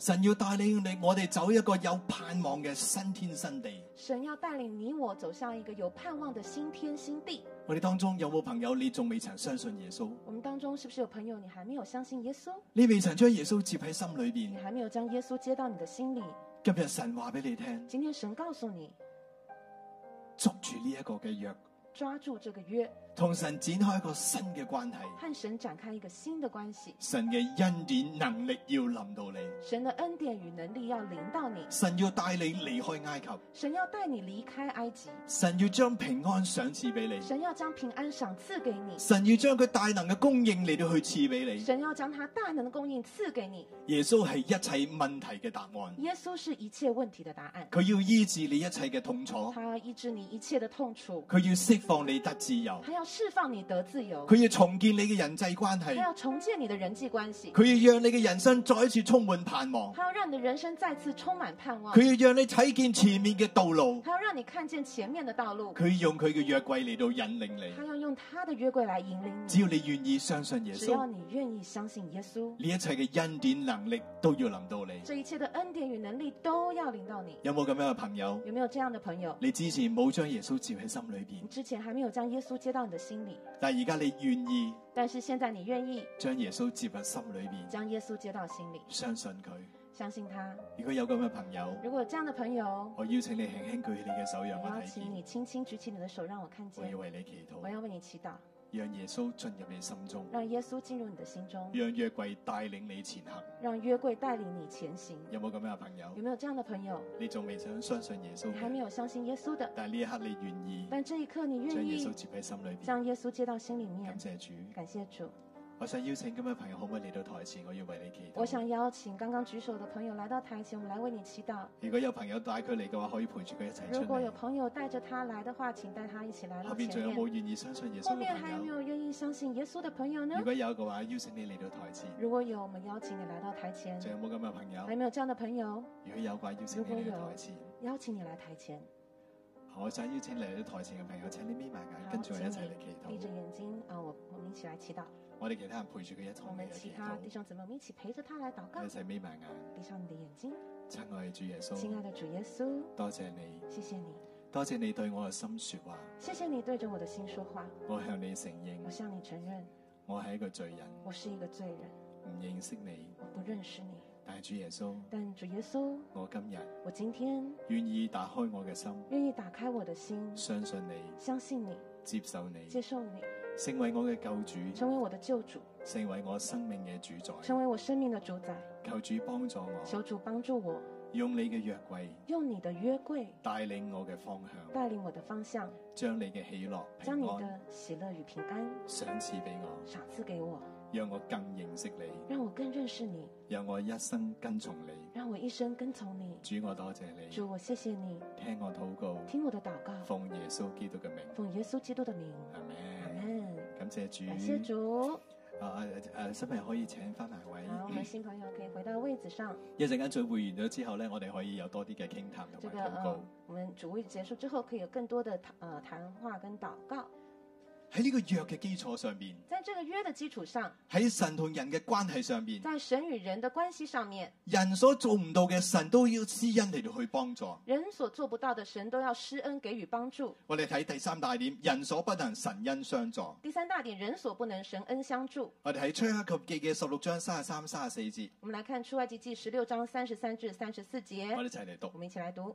神要帶領你我哋走一個有盼望嘅新天新地。神要帶領你我走向一個有盼望的新天新地。我哋當中有冇朋友你仲未曾相信耶穌？我們當中是不是有朋友你還沒有相信耶穌？你未曾將耶穌接喺心裏你邊？還沒有將耶穌接到你的心里？今日神話俾你聽，今天神告訴你，捉住呢一個嘅約，抓住這個約，同神展開一個新嘅關係。和神展開一個新的關係。神嘅恩典能力要臨到你，神的恩典與能力要臨到你，神要帶你離開埃及，神要帶你離開埃及，神要將平安賞賜俾你，神要將平安賞賜給你，神要將佢大能嘅供應嚟到去賜俾你。神要將他大能嘅供應賜給你。耶穌係一切問題嘅答案，耶穌是一切問題嘅答案，佢要醫治你一切嘅痛楚，他要醫治你一切的痛楚，佢要釋放你得自由，他要釋放你得自由，佢要重建你嘅人际关系，他要重建你的人际关系，佢要讓你嘅人生再一次充滿盼望，他要讓你的人生再次充滿盼望，佢要讓你睇見前面嘅道路，他要讓你看見前面的道路，佢用佢嘅約櫃嚟到引領你。他要用他的約櫃來引領只要你。你願意相信耶穌，只要你願意相信耶穌，呢一切嘅恩典能力都要臨到你。這一切的恩典與能力都要臨到你。有冇咁樣嘅朋友？有沒有這樣的朋友？你之前冇將耶穌接喺心裏邊你，之前還沒有將耶穌接到你的心里，但係而家你願意但是现在你愿意將耶穌接入心裏邊，將耶穌接到心里，相信佢。相信他。如果有咁嘅朋友，如果有這樣的朋友，我邀請你輕輕舉起你嘅手，讓我睇見。請你輕輕舉起你的手，讓我看见。我要为你祈祷，我要為你祈禱，讓耶穌進入你心中，讓耶稣进入你的心中，讓約櫃帶領你前行。讓約櫃帶領你前行。有冇咁樣嘅朋友？有沒有這樣的朋友？你仲未想相信耶穌你還沒嘅，有相信耶穌的，但係呢一刻你願意但這一刻你愿意將耶穌接喺心裏邊。將耶稣接到心里面感。谢主。感謝主。我想邀請今日朋友可唔可以嚟到台前，我要為你祈禱。我想邀請剛剛舉手的朋友來到台前，我們來為你祈禱。如果有朋友帶佢嚟嘅話，可以陪住佢一齊出如果有。朋友帶着他來的話，請帶他一起來到前後邊仲有冇面。願意相信耶穌嘅後面還有朋友？沒有願意相信耶穌的朋友呢如？果有嘅話，邀請你嚟到台前。如果有，我們邀請你來到台前。仲有冇咁嘅朋友還？有沒有這樣的朋友？如果有嘅話，邀請你嚟到台前。邀請你來台前。我想邀請嚟到台前嘅朋友，請你眯埋眼，跟住我一請齊嚟祈你閉着。眼睛啊，我我們一起來祈禱。我哋其他人陪住佢一我同嚟嘅祈們其他弟禱。兄姊妹，我們一起陪着他來禱告一。齊眯埋眼，閉上你的眼睛，親愛嘅主耶親穌，愛的主耶穌，多謝你，謝謝你，多謝你對我嘅心說話。謝謝你對着我的心說話。我向你承認我，向你承認，我係一個罪人，我是一個罪人，唔認識你。我不認識你。但係主耶穌，但主耶穌，我今日我今天願意打開我嘅心，願意打開我的心，相信你，相信你，接受你，接受你，成為我嘅救主，成為我的救主，成為我生命嘅主宰。成為我生命的主宰。求主幫助我，求主幫助我，用你嘅約櫃用你的約櫃帶領我嘅方向，帶領我的方向，將你嘅喜樂將你的喜樂與平安賞賜俾我，賞賜給我，讓我更認識你，讓我更認識你，讓我一生跟從你。讓我一生跟從你。主，我多謝你，主，我謝謝你，聽我禱告，聽我的禱告，奉耶穌基督嘅名，奉耶穌基督的名，阿阿門。門。感謝主。感謝主。啊啊誒，新朋友可以請翻埋位。好，我們新朋友可以回到位子上。一陣間聚會完咗之後咧，我哋可以有多啲嘅傾談這個同埋禱告呃。，我們主位結束之後，可以有更多的談呃談話跟祷告。喺呢個約嘅基礎上面，在這個約的基礎上，喺神同人嘅關係上面，在神與人的關係上面，人所做唔到嘅，神都要施恩嚟到去幫助。人所做不到的，神都要施恩給予幫助。我哋睇第三大點，人所不能，神恩相助。第三大點，人所不能，神恩相助。我哋喺出埃及記嘅十六章三十三、三十四節，我們來看出埃及記十六章三十三至三十四我，哋一齊嚟讀我。們一起來讀。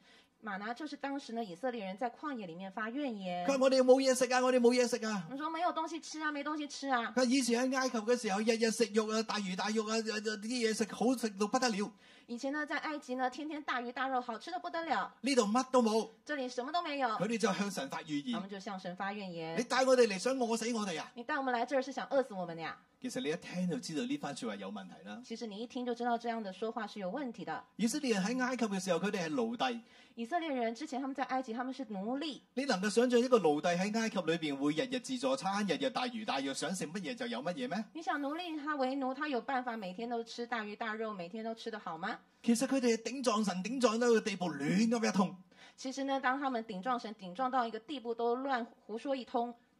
瑪拿就是当时呢以色列人在旷野里面發怨言佢。話我哋冇嘢食啊，我哋冇嘢食啊。我們說沒有東西吃啊，沒東西吃啊。佢以前喺埃及嘅時候，日日食肉啊，大魚大肉啊，啲嘢食好食到不得了。以前呢，在埃及呢，天天大魚大肉，好吃的不得了。呢度乜都冇，這裡什麼都沒有，佢哋就向神發怨他們言。就向神發怨你言。帶我哋嚟想餓死我哋啊！你帶我們來這兒是想餓死我們呀？其實你一聽就知道呢番説話有問題啦。其實你一聽就知道這樣的說話是有問題的。以色列人喺埃及嘅時候，佢哋係奴隸。以色列人之前他們在埃及，他們是奴隸。你能夠想象一個奴隸喺埃及裏邊會日日自助餐，日日大魚大肉，想食乜嘢就有乜嘢咩？你想奴隸他為奴，他有辦法每天都吃大魚大肉，每天都吃得好嗎？其實佢哋係頂撞神，頂撞到個地步，亂咁一通。其實呢，當他們頂撞神，頂撞到一個地步，都亂胡說一通。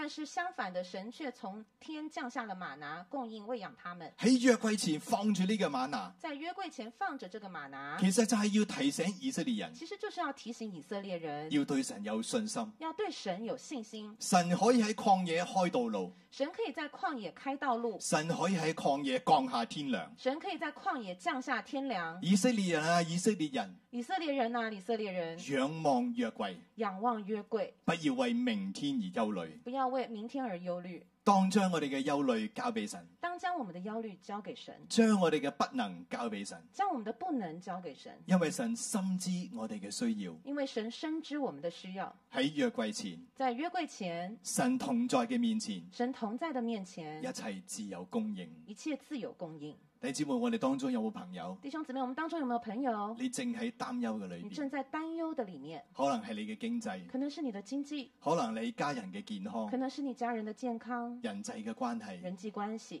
但是相反的，神却从天降下了瑪拿，供应喂养他們。喺約櫃前放住呢個瑪拿，在約櫃前放着這個瑪拿，其實就係要提醒以色列人其實就是要提醒以色列人要對神有信心。要對神有信心。神可以喺曠野開道路，神可以在曠野開道路，神可以喺曠野降下天糧。神可以在曠野降下天糧。以色列人啊，以色列人，以色列人啊，以色列人，仰望約櫃，仰望約櫃，不要為明天而憂慮。不要為明天而憂慮。當將我哋嘅憂慮交俾神，當將我們的憂慮交給神，將我哋嘅不能交俾神，將我們的不能交給神，因為神深知我哋嘅需要。因為神深知我們的需要。喺約櫃前，在約櫃前，神同在嘅面前，神同在的面前一，切自有供應。一切自有供應。弟兄姊妹，我哋當中有冇朋友？弟兄姊妹，我們當中有没有朋友？你正喺擔憂嘅裏邊，你正在擔憂的里面，可能係你嘅經濟，可能是你的經濟，可能你家人嘅健康可、能是你家人的健康、人際嘅關係，人際關係，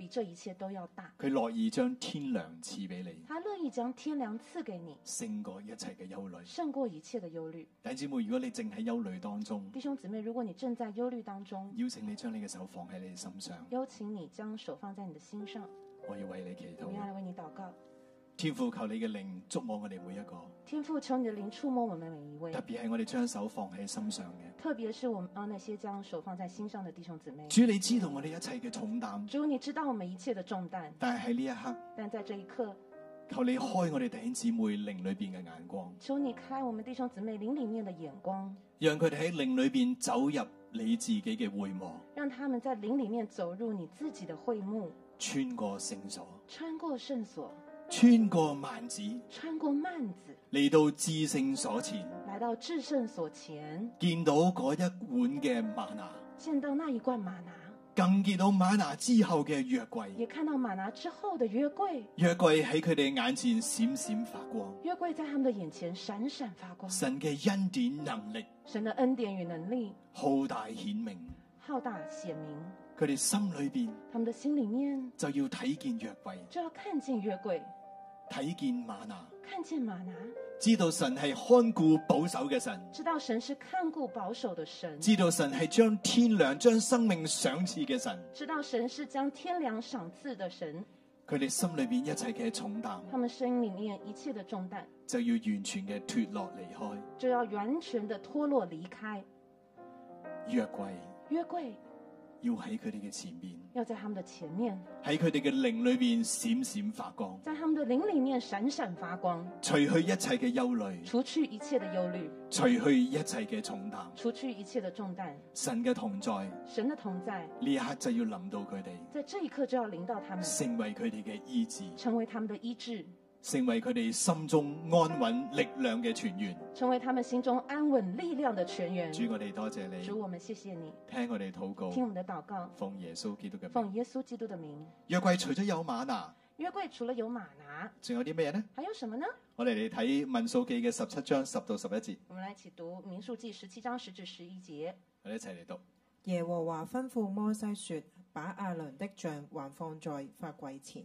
比这一切都要大，佢乐意將天糧賜俾你，他乐意将天糧賜給你，胜过一切嘅忧虑。胜过一切的忧虑。弟兄姊妹，如果你正喺憂慮當中，弟兄姊妹，如果你正在忧虑当中，邀請你將你嘅手放喺你嘅心上，邀请你将手放在你的心上，我要為你祈禱。我要來為你祷告。天父，求你嘅靈觸摸我哋每一个，天父，求你嘅灵触摸我们每一位。特，别系我哋将手放喺心上嘅。特别是我们啊那些将手放在心上的弟兄姊妹。主，你知道我哋一切嘅重擔，主，你知道我们一切的重担，但系喺呢一刻，但在这一刻，求你开我哋弟兄姊妹灵里边嘅眼光，求你开我们弟兄姊妹灵里面的眼光，让佢哋喺灵里边走入你自己嘅会幕，让他们在灵里面走入你自己的会幕，穿過聖所，穿过圣所，穿過幔子，穿過幔子，嚟到至聖所前，來到至聖所前，見到嗰一碗嘅瑪拿，見到那一罐玛拿，更見到瑪拿之後嘅約櫃。也看到玛拿之後的約櫃，約櫃喺佢哋眼前閃閃發光，約櫃在他們的眼前閃閃發光。神嘅恩典能力神的恩典與能力浩大顯明，浩大顯明，佢哋心裏邊他們的心里面就要睇見約櫃，就要看見約櫃，睇見瑪拿，看見瑪拿，知道神係看顧保守嘅神，知道神是看顧保守的神，知道神係將天糧、將生命賞赐嘅神，知道神是將天糧賞賜的神，佢哋心裏邊一切嘅重擔。他們心里面一切的重擔。就要完全嘅脱落離開。就要完全的脫落離開。約櫃。約櫃要喺佢哋嘅前面，要在他们的前面，喺佢哋嘅靈裏邊閃閃發光，在他们的灵里面闪闪发光，除去一切嘅忧虑，除去一切的忧虑，除去一切嘅重担。除去一切的重担。神嘅同在神的同在，呢一刻就要临到佢哋，在这一刻就要临到他们，成为佢哋嘅医治，成为他们的医治，成為佢哋心中安穩力量嘅泉源。成為他們心中安穩力量的泉源。主，我哋多謝你，主，我們謝謝你，聽我哋禱告，聽我們的禱告，奉耶穌基督嘅名。奉耶穌基督的名。約櫃除咗有瑪拿，約櫃除了有瑪拿，仲有啲咩呢？還有什么呢？我哋嚟睇民數記嘅十七章十到十一節，我們來一起讀民數記十七章十至十一節。我哋一齊嚟讀。耶和華吩咐摩西說：把亞倫的像還放在法櫃前，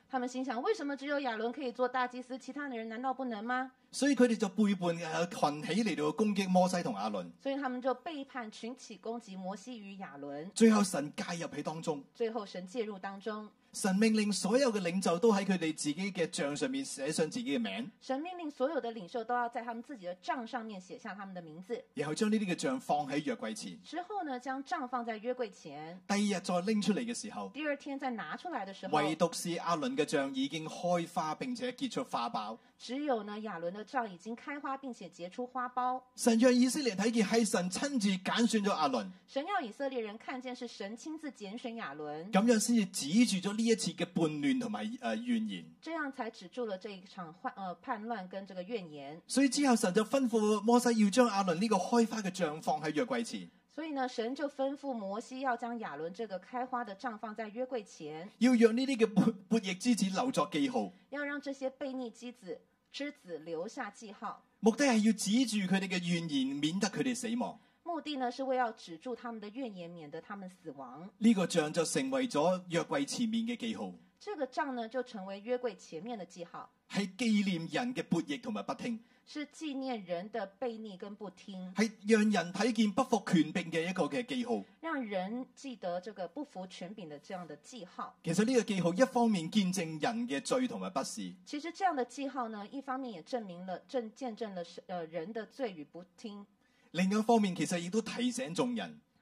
他们心想：为什么只有亚伦可以做大祭司，其他的人难道不能吗？所以佢哋就背叛誒群起嚟到攻击摩西同亚伦。所以他们就背叛群起攻击摩西与亚伦。最后神介入喺当中，最后神介入当中，神命令所有嘅領袖都喺佢哋自己嘅帳上面寫上自己嘅名，神命令所有的領袖都要在他们自己的帳上面寫下他们的名字。然後將呢啲嘅帳放喺約櫃前。之後呢，將帳放在約櫃前。第二日再拎出嚟嘅時候，第二天再拿出來的時候，唯獨是阿倫嘅帳已經開花並且結出花苞。只有呢亞倫的帳已經開花並且結出花苞。神讓以色列睇見係神親自揀選咗阿倫，神要以色列人看見是神親自揀選亞倫，咁樣先至止住咗呢一次嘅叛亂同埋誒怨言。這樣才止住了這一場叛呃叛亂跟這個怨言。所以之後神就吩咐摩西要將阿倫呢個開花嘅帳放喺約櫃前，所以呢，神就吩咐摩西要將亞倫這個開花的帳放在約櫃前，要讓呢啲嘅叛叛逆之子留作記號，要讓這些悖逆之子之子留下記號，目的係要止住佢哋嘅怨言，免得佢哋死亡。目的呢是为要止住他们的怨言，免得他们死亡。呢、個像就成為咗約櫃前面嘅記號，这个杖呢就成为约柜前面的记号，係紀念人嘅悖逆同埋不聽，是纪念人的悖逆跟不听，係讓人睇見不服權柄嘅一個嘅記號。让人记得这个不服权柄的这样的记号。其實呢個記號一方面見證人嘅罪同埋不是，其实这样的记号呢，一方面也证明了正见证了是呃人的罪与不听，另一方面其實亦都提醒眾人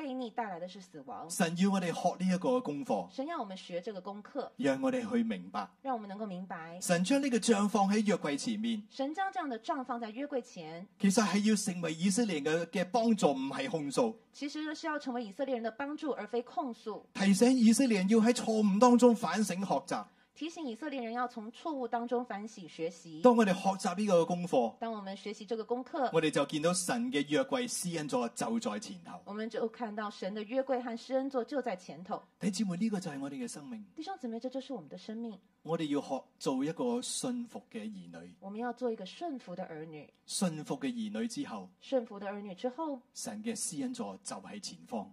悖逆帶來的是死亡。神要我哋學呢一個功課，神要我們學這個功課，讓我哋去明白。讓我們能夠明白，神將呢個杖放喺約櫃前面，神將這樣的杖放在約櫃前，其實係要成為以色列人嘅嘅幫助，唔係控訴。其實是要成為以色列人的幫助，而非控訴。提醒以色列人要喺錯誤當中反省學習。提醒以色列人要從錯誤當中反省學習。當我哋學習呢個功課，當我們學習這個功課，我哋就見到神嘅約櫃施恩座就在前頭。我們就看到神的約櫃和施恩座就在前頭。弟兄姊妹，呢、個就係我哋嘅生命。弟兄姊妹，這就是我們的生命。我哋要學做一個信服嘅兒女。我們要做一個順服的兒女。信服嘅兒女之後，順服的兒女之後，神嘅施恩座就喺前方。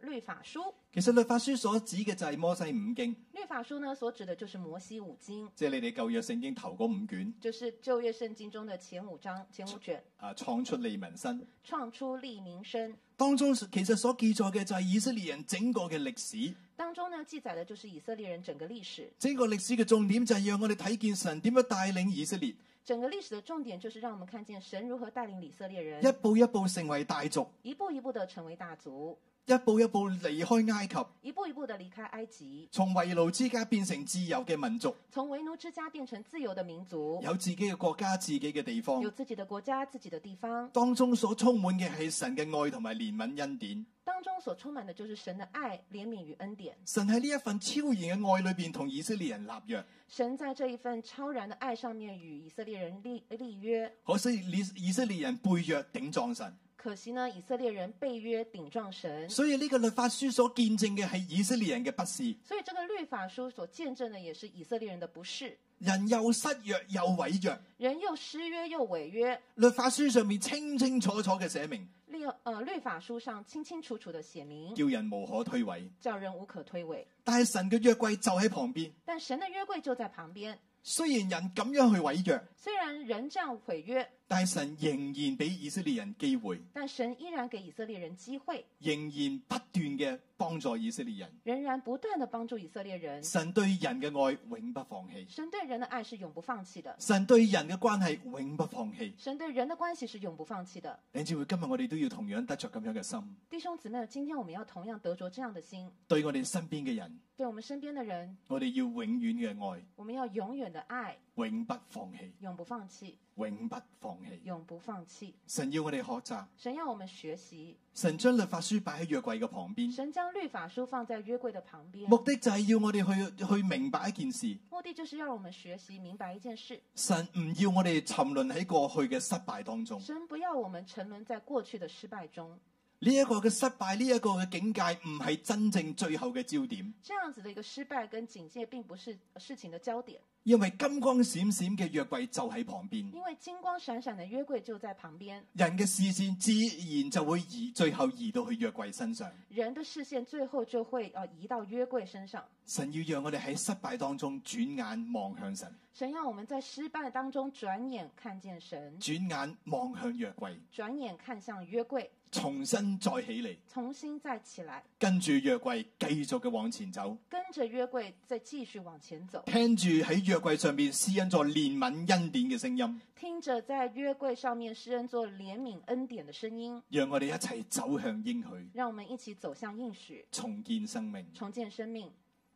律法書，其實律法書所指嘅就係摩西五經，律法書呢所指的就是摩西五經，即係你哋舊約聖經頭嗰五卷。就是舊約聖經中的前五章前五卷，啊，創出利民生創出利民生。當中，其實所記載嘅就係以色列人整個嘅歷史。當中呢記載嘅就是以色列人整個歷史，整個歷史嘅重點就係讓我哋睇見神點樣帶領以色列。整個歷史的重點就是讓我們看見神如何帶領以色列人。一步一步成為大族，一步一步的成為大族，一步一步離開埃及，一步一步的離開埃及，從為奴之家變成自由嘅民族，從為奴之家變成自由的民族，有自己嘅國家、自己嘅地方有。自己的國家、自己的地方，當中所充滿嘅係神嘅愛同埋憐憫恩典。當中所充滿的就是神的愛、憐憫與恩典。神喺呢一份超然嘅愛裏邊同以色列人立約，神在這一份超然的愛上面與以色列人立立約，可惜以以色列人背約頂撞神，可惜呢，以色列人背约顶撞神，所以呢個律法書所見證嘅係以色列人嘅不是，所以這個律法書所見證的也是以色列人的不是，人又失約又毀約。人又失約又違約。律法書上面清清楚楚嘅寫明，律呃律法書上清清楚楚的寫明，叫人無可推诿。叫人無可推诿。但係神嘅約櫃就喺旁邊，但神嘅約櫃就在旁邊，雖然人咁樣去毀約，雖然人這樣毀約，但係神仍然俾以色列人機會，但神依然給以色列人機會，仍然不斷嘅幫助以色列人。仍然不斷的幫助以色列人。神對人嘅愛永不放棄，神對人的愛是永不放棄的，神對人嘅關係永不放棄。神對人的關係是永不放棄的。弟兄姊妹，今日我哋都要同樣得着咁樣嘅心，弟兄姊妹，今天我們要同樣得着這樣的心，對我哋身邊嘅人，對我們身邊的人，我哋要永遠嘅愛，我們要永遠的愛，永不放棄，永不放棄，永不放弃。永不放棄。神要我哋学习，神要我們學習，神將律法书摆喺約櫃嘅旁邊。神將律法書放在約櫃的旁邊，目的就係要我哋去去明白一件事，目的就是要我們學習明白一件事：神唔要我哋沉淪喺過去嘅失敗當中。神不要我們沉淪在過去的失敗中。呢一個嘅失敗，呢一個嘅境界，唔係真正最後嘅焦點，這樣子的一個失敗跟警戒，並不是事情的焦點，因為金光閃閃嘅約櫃就喺旁邊，因為金光閃閃的約櫃就在旁邊，人嘅視線自然就會移，最後移到去約櫃身上。人的視線最後就會呃移到約櫃身上。神要讓我哋喺失敗當中轉眼望向神，神要我們在失敗當中轉眼看見神，轉眼望向約櫃，轉眼看向約櫃，重新再起嚟，重新再起來，跟住約櫃繼續嘅往前走。跟着約櫃再繼續往前走，聽住喺約櫃上面施恩座憐憫恩典嘅聲音，聽着在約櫃上面施恩座憐憫恩典嘅聲音，讓我哋一齊走向應許，讓我們一起走向應許，重建生命。重建生命。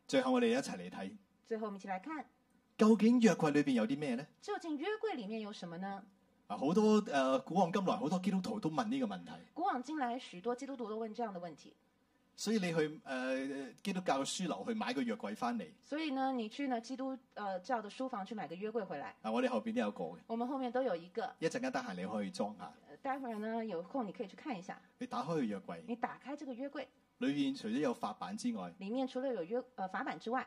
最後我哋一齊嚟睇，最後，我們一起來看，究竟約櫃裏邊有啲咩呢？究竟約櫃裡面有什麼呢？啊，好多誒、呃古往今來好多基督徒都問呢個問題，古往今來，許多基督徒都問這樣的問題。所以你去誒、呃基督教嘅書樓去買個約櫃翻嚟，所以呢，你去呢基督呃教的書房去買個約櫃回來，啊，我哋後邊都有個嘅，我們後面都有一個。一陣間得閒你可以裝下，呃待會兒呢有空你可以去看一下。你打開個約櫃，你打開這個約櫃，裏面除咗有法版之外，裡面除了有約呃法版之外，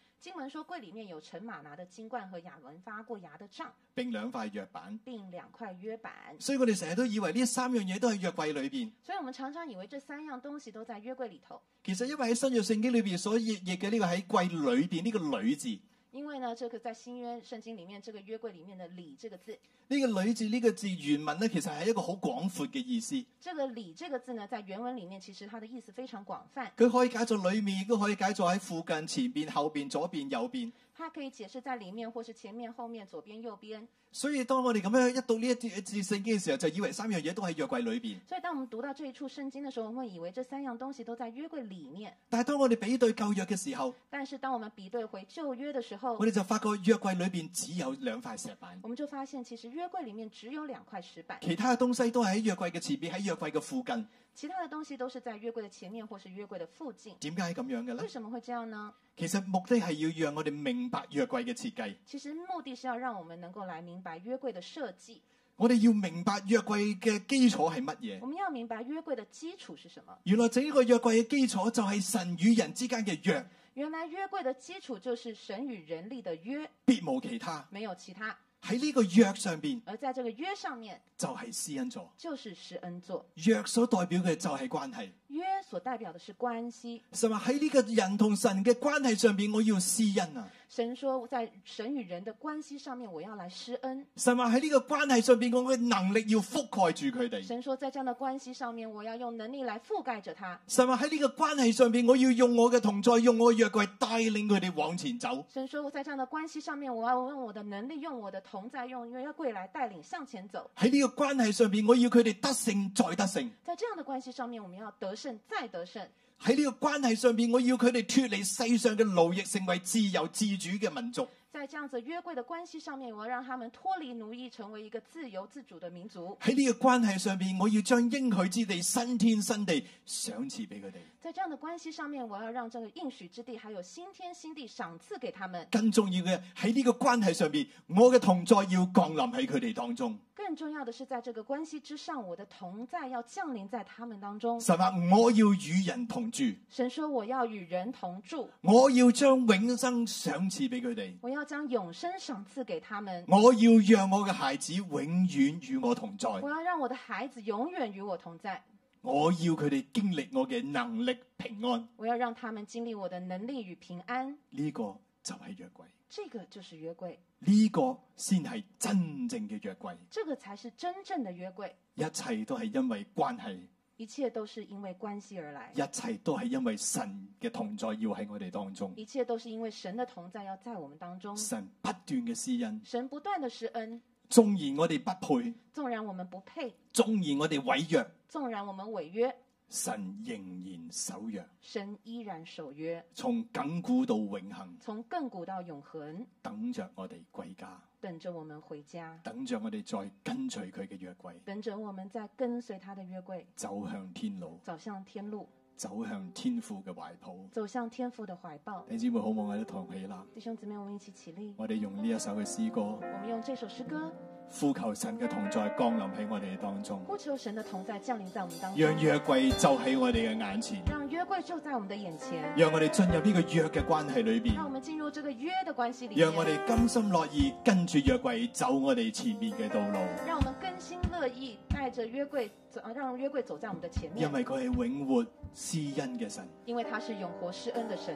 經文说柜里面有陈马拿的金冠和亚伦发過芽的杖，並兩塊約板。并两块约板。所以我哋成日都以為呢三樣嘢都喺約櫃裏邊。所以我們常常以為這三樣東西都在約櫃裡頭，其實因為喺新約聖經裏邊所譯譯嘅呢個喺櫃裏邊呢個女字，因為呢，這個在新約聖經裡面，這個約櫃裡面的“裡”這個字，呢個女字呢個字原文呢，其實係一個好廣闊嘅意思。這個“裡”這個字呢，在原文里面其實它的意思非常廣泛，佢可以解作里面，亦都可以解作喺附近、前邊、後邊、左邊、右邊。它可以解釋在里面，或是前面、後面、左邊、右邊。所以當我哋咁樣一到呢一節節聖經嘅時候，就以為三樣嘢都喺約櫃裏邊。所以當我們讀到這一處聖經嘅時候，我們會以為這三樣東西都在約櫃裡面。但係當我哋比對舊約嘅時候，但是當我們比對回舊約嘅時候我，哋就發覺約櫃裏邊只有兩塊石板，我們就發現其實約櫃裡面只有兩塊石板，其他嘅東西都係喺約櫃嘅前邊，喺約櫃嘅附近。其他嘅東西都是在約櫃嘅前面或是約櫃嘅附近。點解係咁樣嘅咧為？什麼會這樣呢？其實目的係要讓我哋明白約櫃嘅設計，其實目的是要讓我們能夠來明白約櫃的設計。我哋要明白約櫃嘅基礎係乜嘢我。們要明白約櫃的基礎是什麼？原來整個約櫃嘅基礎就係神與人之間嘅約，原來約櫃的基礎就是神與人力的約，別無其他。沒有其他。喺呢個約上邊而在這個約上面，就係施恩座，就是施恩座。約所代表嘅就係關係。約所代表的是關係。神話喺呢個人同神嘅關係上邊，我要施恩啊！神說，在神與人的關係上面，我要來施恩。神話喺呢個關係上邊，我嘅能力要覆蓋住佢哋。神說，在這樣的關係上面，我要用能力來覆蓋着他。神話喺呢個關係上邊，我要用我嘅同在，用我嘅約櫃帶領佢哋往前走。神說，我在這樣的關係上面，我要用我的能力，用我的同在，用約櫃來帶領向前走。喺呢個關係上邊，我要佢哋得勝再得勝。在這樣的關係上面，我們要得胜再得胜。喺呢个关系上邊，我要佢哋脱离世上嘅奴役，成为自由自主嘅民族。在这样子约柜的關係上面，我要讓他們脫離奴役，成為一個自由自主的民族。喺呢個關係上面，我要將應許之地新天新地賞賜俾佢哋。在這樣的關係上面，我要讓這個應許之地還有新天新地賞賜給他們。更重要嘅喺呢個關係上邊，我嘅同在要降臨喺佢哋當中。更重要的是，在這個關係之上，我的同在要降臨在他們當中。神話我要與人同住，神說：“我要與人同住，我要將永生賞賜俾佢哋，我要將永生赏赐给他们，我要让我嘅孩子永远与我同在，我要让我的孩子永遠與我同在，我要佢哋經歷我嘅能力平安。我要讓他們經歷我的能力與平安。呢、個就係約櫃，這個就是約櫃，呢、個先係真正嘅約櫃。這個才是真正的約櫃。一切都係因為關係，一切都是因为关系而来，一切都系因为神嘅同在要喺我哋当中。一切都是因为神的同在要在我们当中。神不断嘅施恩，神不断的施恩，纵然我哋不配，纵然我們不配，纵然我哋違約，縱然我們違約，神仍然守约，神依然守約，從亙古到永恒，从亘古到永恒，等着我哋归家，等着我們回家，等着我哋再跟隨佢嘅約櫃，等着我们再跟隨他的約櫃，走向天路，走向天路，走向天父嘅懷抱。走向天父的懷抱。弟兄姊妹好唔好？我哋同起立，弟兄姊妹，我们一起起立，我哋用呢一首嘅诗歌我們用這首詩歌呼求神嘅同在降臨喺我哋當中，呼求神的同在降临在我們當中，讓約櫃就喺我哋嘅眼前，讓約櫃就在我們的眼前，讓我哋進入呢個約嘅關係裏邊。讓。我們進入這個約的關係裡讓我，哋甘心樂意跟住約櫃走我哋前面嘅道路，讓我們甘心樂意帶着約櫃走，讓約櫃走在我們的前面。因，為佢係永活施恩嘅神。因為他是永活施恩的神。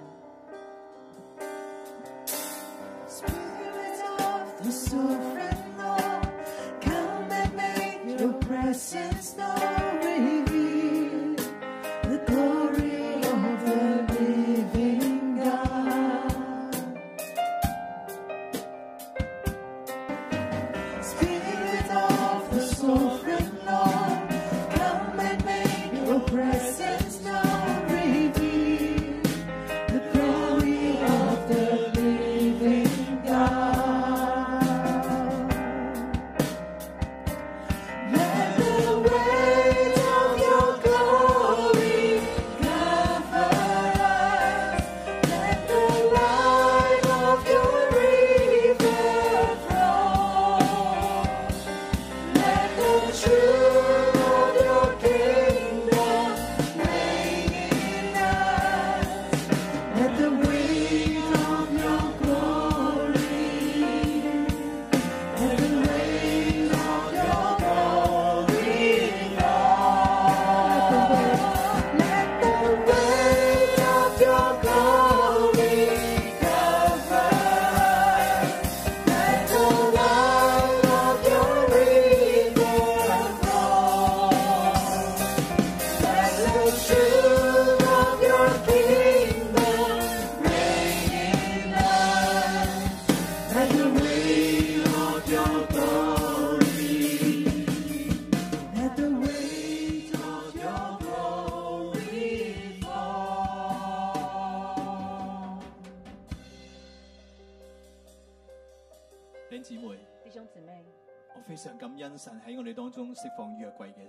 Your presence known.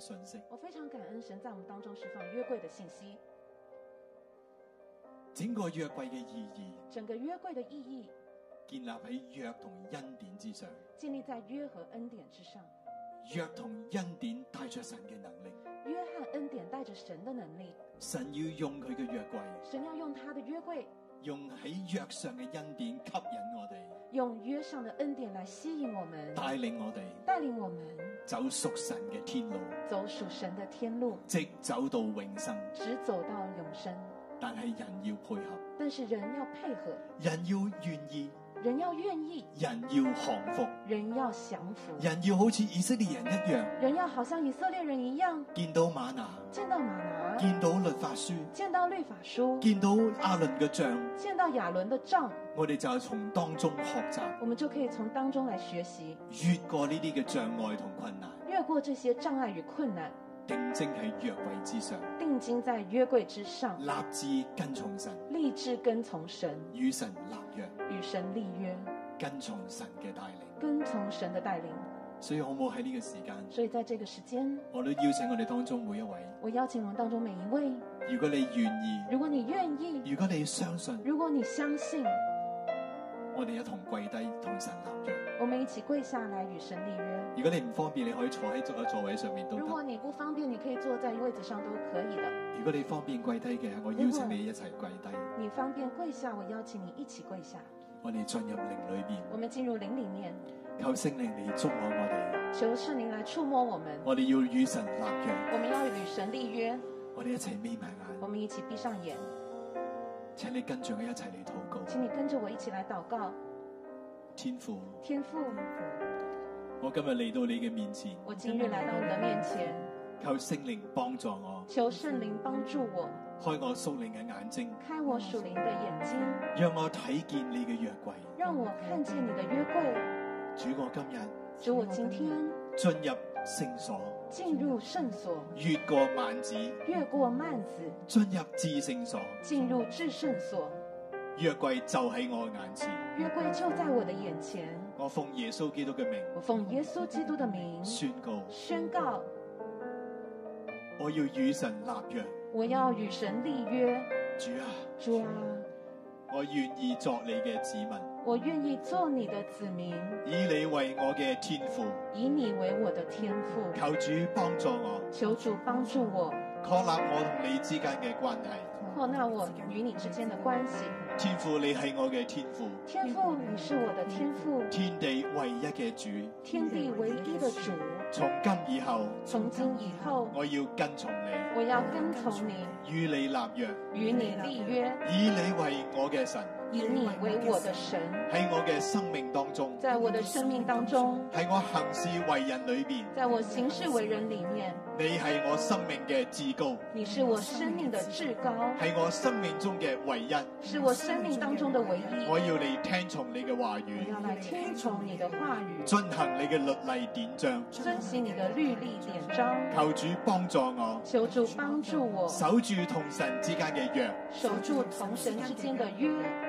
信息。我非常感恩神在我们当中释放约柜的信息。整個約櫃嘅意義整個約櫃的意義建立喺約同恩典之上，建立在約和恩典之上。約同恩典帶着神嘅能力，約和恩典帶着神的能力，神要用佢嘅約櫃，神要用他的約櫃，用喺約上嘅恩典吸引我哋，用約上的恩典來吸引我們，帶領我哋帶領我们走屬神嘅天路，走屬神的天路，直走到永生。直走到永生。但係人要配合，但是人要配合，人要願意，人要願意，人要降服，人要降服，人要好似以色列人一樣，人要好像以色列人一樣，見到瑪拿，見到瑪拿，見到律法書，見到律法書，見到亞倫嘅杖，見到亞倫的杖，我哋就係從當中學習，我們就可以從當中來學習，越過呢啲嘅障礙同困難，越過這些障礙與困難，定睛喺約櫃之上，定睛在約櫃之上，立志跟從神，立志跟從神，与神立約，與神立約，跟從神嘅帶領。跟從神的帶領。所以好唔好喺呢個時間，所以在這個時間，我都邀請我哋當中每一位，我邀請我們當中每一位，如果你願意，如果你願意，如果你相信，如果你相信，我哋一同跪低同神立約。我們一起跪下來與神立約。如果你唔方便，你可以坐喺座座位上面都得。如果你不方便，你可以坐在位子上都可以的。如果你方便跪低嘅，我邀請你一齊跪低。你方便跪下，我邀請你一起跪下。我哋進入靈裏面，我們進入靈裡面，求聖靈嚟觸摸我哋。求聖靈來觸摸我們。我哋要與神立約，我們要與神立約。我哋一齊眯埋眼。我們一起閉上眼，請你跟住我一齊嚟祷告。請你跟着我一起來禱告。天父，天父，我今日嚟到你嘅面前，我今日來到你的面前，求聖靈幫助我，求聖靈幫助我，開我屬靈嘅眼睛，開我屬靈的眼睛，讓我睇見你嘅約櫃。讓我看見你的約櫃。主，我今日主，我今天。進入聖所，進入圣所，越過幔子，越過幔子，進入至聖所。進入至聖所。約櫃就喺我眼前，約櫃就在我的眼前。我奉耶穌基督嘅名我奉耶穌基督的名宣告，宣告，我要與神立約。我要與神立約。主啊，主啊，我願意作你嘅子民，我愿意做你的子民，以你為我嘅天父。以你為我的天父。求主幫助我，求主幫助我，確立我同你之間嘅關係。擴納我與你之間的關係。天父，你係我嘅天父，天父，你是我的天父，天地唯一嘅主。天地唯一的主。從今以後，從今以後，我要跟從你，我要跟從你，與你立約，與你立約，以你為我嘅神，以你為我的神，喺我嘅生命當中，在我的生命當中，喺我行事為人裏邊，在我行事為人里面，你係我生命嘅至高，你是我生命的至高，係我生命中嘅唯一。是我生命當中的唯一。我要你聽從你嘅話我語，要來聽從你的話語，遵行你嘅律例典章。遵行你的律例典章。求主幫助我，求主幫助我，守住同神之間嘅約。守住同神之間的約。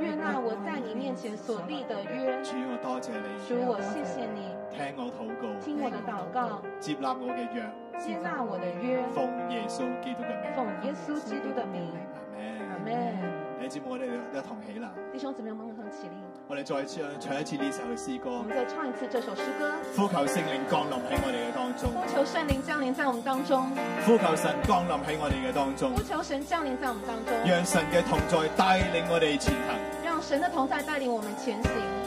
悅納我在你面前所立的約。主，我多謝你，主，我謝謝你，聽我禱告，聽我的禱告，接納我嘅約，接納我的約，奉耶穌基督嘅名。奉耶穌基督的名。阿阿門。門。弟兄姊妹，我哋一同起啦，弟兄姊妹，我們共同起立，我哋再唱唱一次呢首詩我歌，們再唱一次這首詩歌，呼求聖靈降臨喺我哋嘅當中，呼求聖靈降臨在我們當中，呼求神降臨喺我哋嘅當中呼，求神降臨在我們當中，讓神嘅同在帶領我哋前行。神的同在带领我们前行。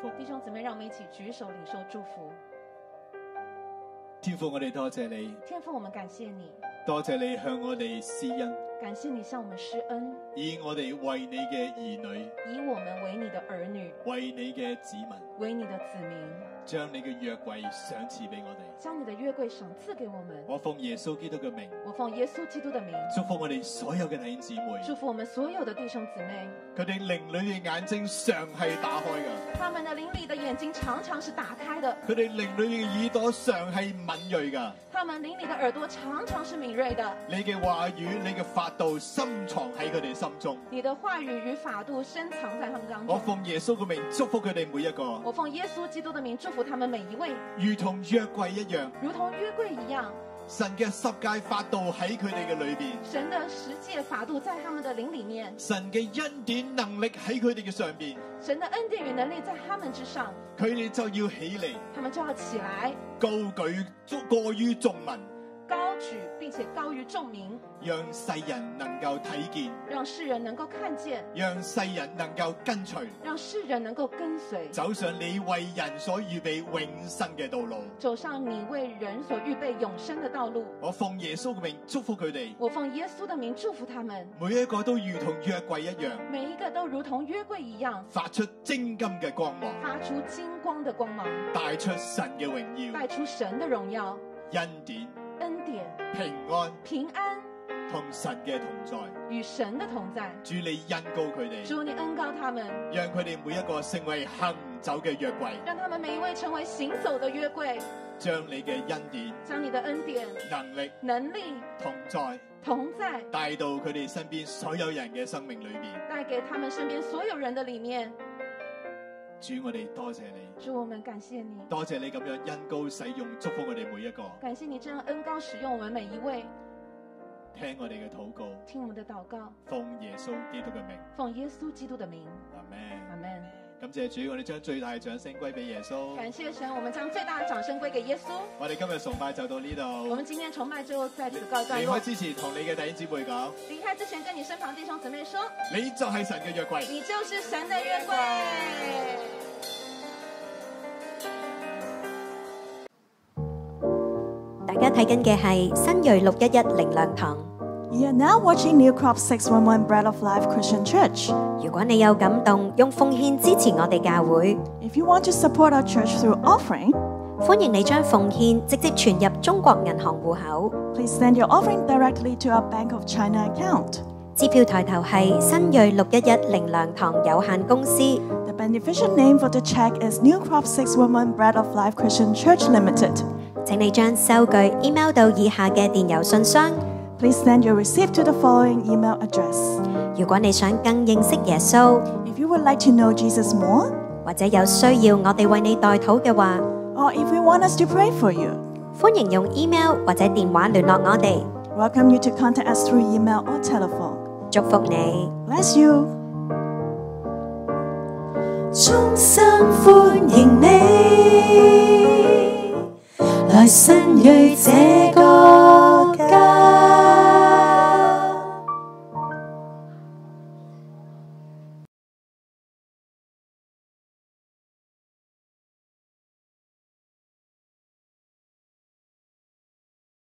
福。弟兄姊妹，让我们一起举手领受祝福。天父，我哋多谢你，天父，我们感谢你，多谢你向我哋施恩，感谢你向我们施恩，以我哋为你嘅儿女，以我们为你的儿女，为你嘅子民，为你的子民，将你嘅約櫃賞賜俾我哋。将你的約櫃賞賜給我们。我奉耶稣基督嘅名，我奉耶稣基督的名，祝福我哋所有嘅弟兄姊妹，祝福我們所有的弟兄姊妹，佢哋靈裏嘅眼睛常系打开嘅，他们的靈裡的眼睛常常是打开的，佢哋靈裏嘅耳朵常系敏锐噶。他們靈裡的耳朵常常是敏锐的，你嘅话语、你嘅法度深藏喺佢哋心中。你的话语与法度深藏在他们当中。我奉耶稣嘅名祝福佢哋每一个，我奉耶稣基督的名祝福他们每一位，如同约柜一样。如同约柜一样。神嘅十戒法度喺佢哋嘅里边，神的十戒法度在他们的灵里面，神嘅恩典能力喺佢哋嘅上边，神的恩典与能力在他们之上，佢哋就要起嚟，他们就要起来，高舉過於眾民，高舉並且高于众民，让世人能够睇見，讓世人能夠看見，讓世人能夠跟隨，讓世人能夠跟隨，走上你為人所預備永生嘅道路。走上你為人所預備永生的道路。我奉耶穌嘅名祝福佢哋，我奉耶穌的名祝福他們，每一個都如同約櫃一樣，每一個都如同約櫃一樣，發出精金嘅光芒，發出金光的光芒，帶出神嘅榮耀、帶出神的榮耀、恩典、平安。平安。同神嘅同在。与神的同在。主你恩高佢哋，主，你恩高他们，让佢哋每一个成为行走嘅约柜，让他們每一位成为行走的约柜，将你嘅恩典、将你的恩典、能力、能力、同在同在。带到佢哋身边所有人嘅生命里面，带给他们身边所有人的裡面。主，我哋多謝你，主，我们感谢你，多謝你咁樣恩高使用，祝福我哋每一個，感谢你这样恩高使用我们每一位，聽我哋嘅祷告，听我们的祷告，奉耶穌基督嘅名，奉耶稣基督的名，阿門。阿門。感謝主，我哋將最大嘅掌聲歸俾耶穌。感謝神，我們將最大嘅掌聲歸給耶穌。我哋今日崇拜就到呢度。我們今天崇拜就在此告一段落離開。之前，同你嘅弟兄姊妹講，離開之前，跟你身旁弟兄姊妹說，你就係神嘅約櫃。你就是神的約櫃。大家睇緊嘅係新锐六一一靈糧堂。You are now watching New Crop 611 Bread of Life Christian Church. 如果你有感动，用奉献支持我哋教会， If you want to support our church through offering, 欢迎你将奉献直接存入中国银行户口。 please send your offering directly to our Bank of China account. 支票抬头系新锐六一一灵粮堂有限公司。 The beneficial name for the check is New Crop 611 Bread of Life Christian Church Limited. 请你将收据 email 到以下嘅电邮信箱。 Please send your receipt to the following email address. 如果你想更认识耶稣， If you would like to know Jesus more, 或者有需要我哋为你代祷嘅话， or if you want us to pray for you, 欢迎用 email 或者电话联络我哋。 welcome you to contact us through email or telephone. 祝福你。 Bless you. 衷心欢迎你，来新锐这个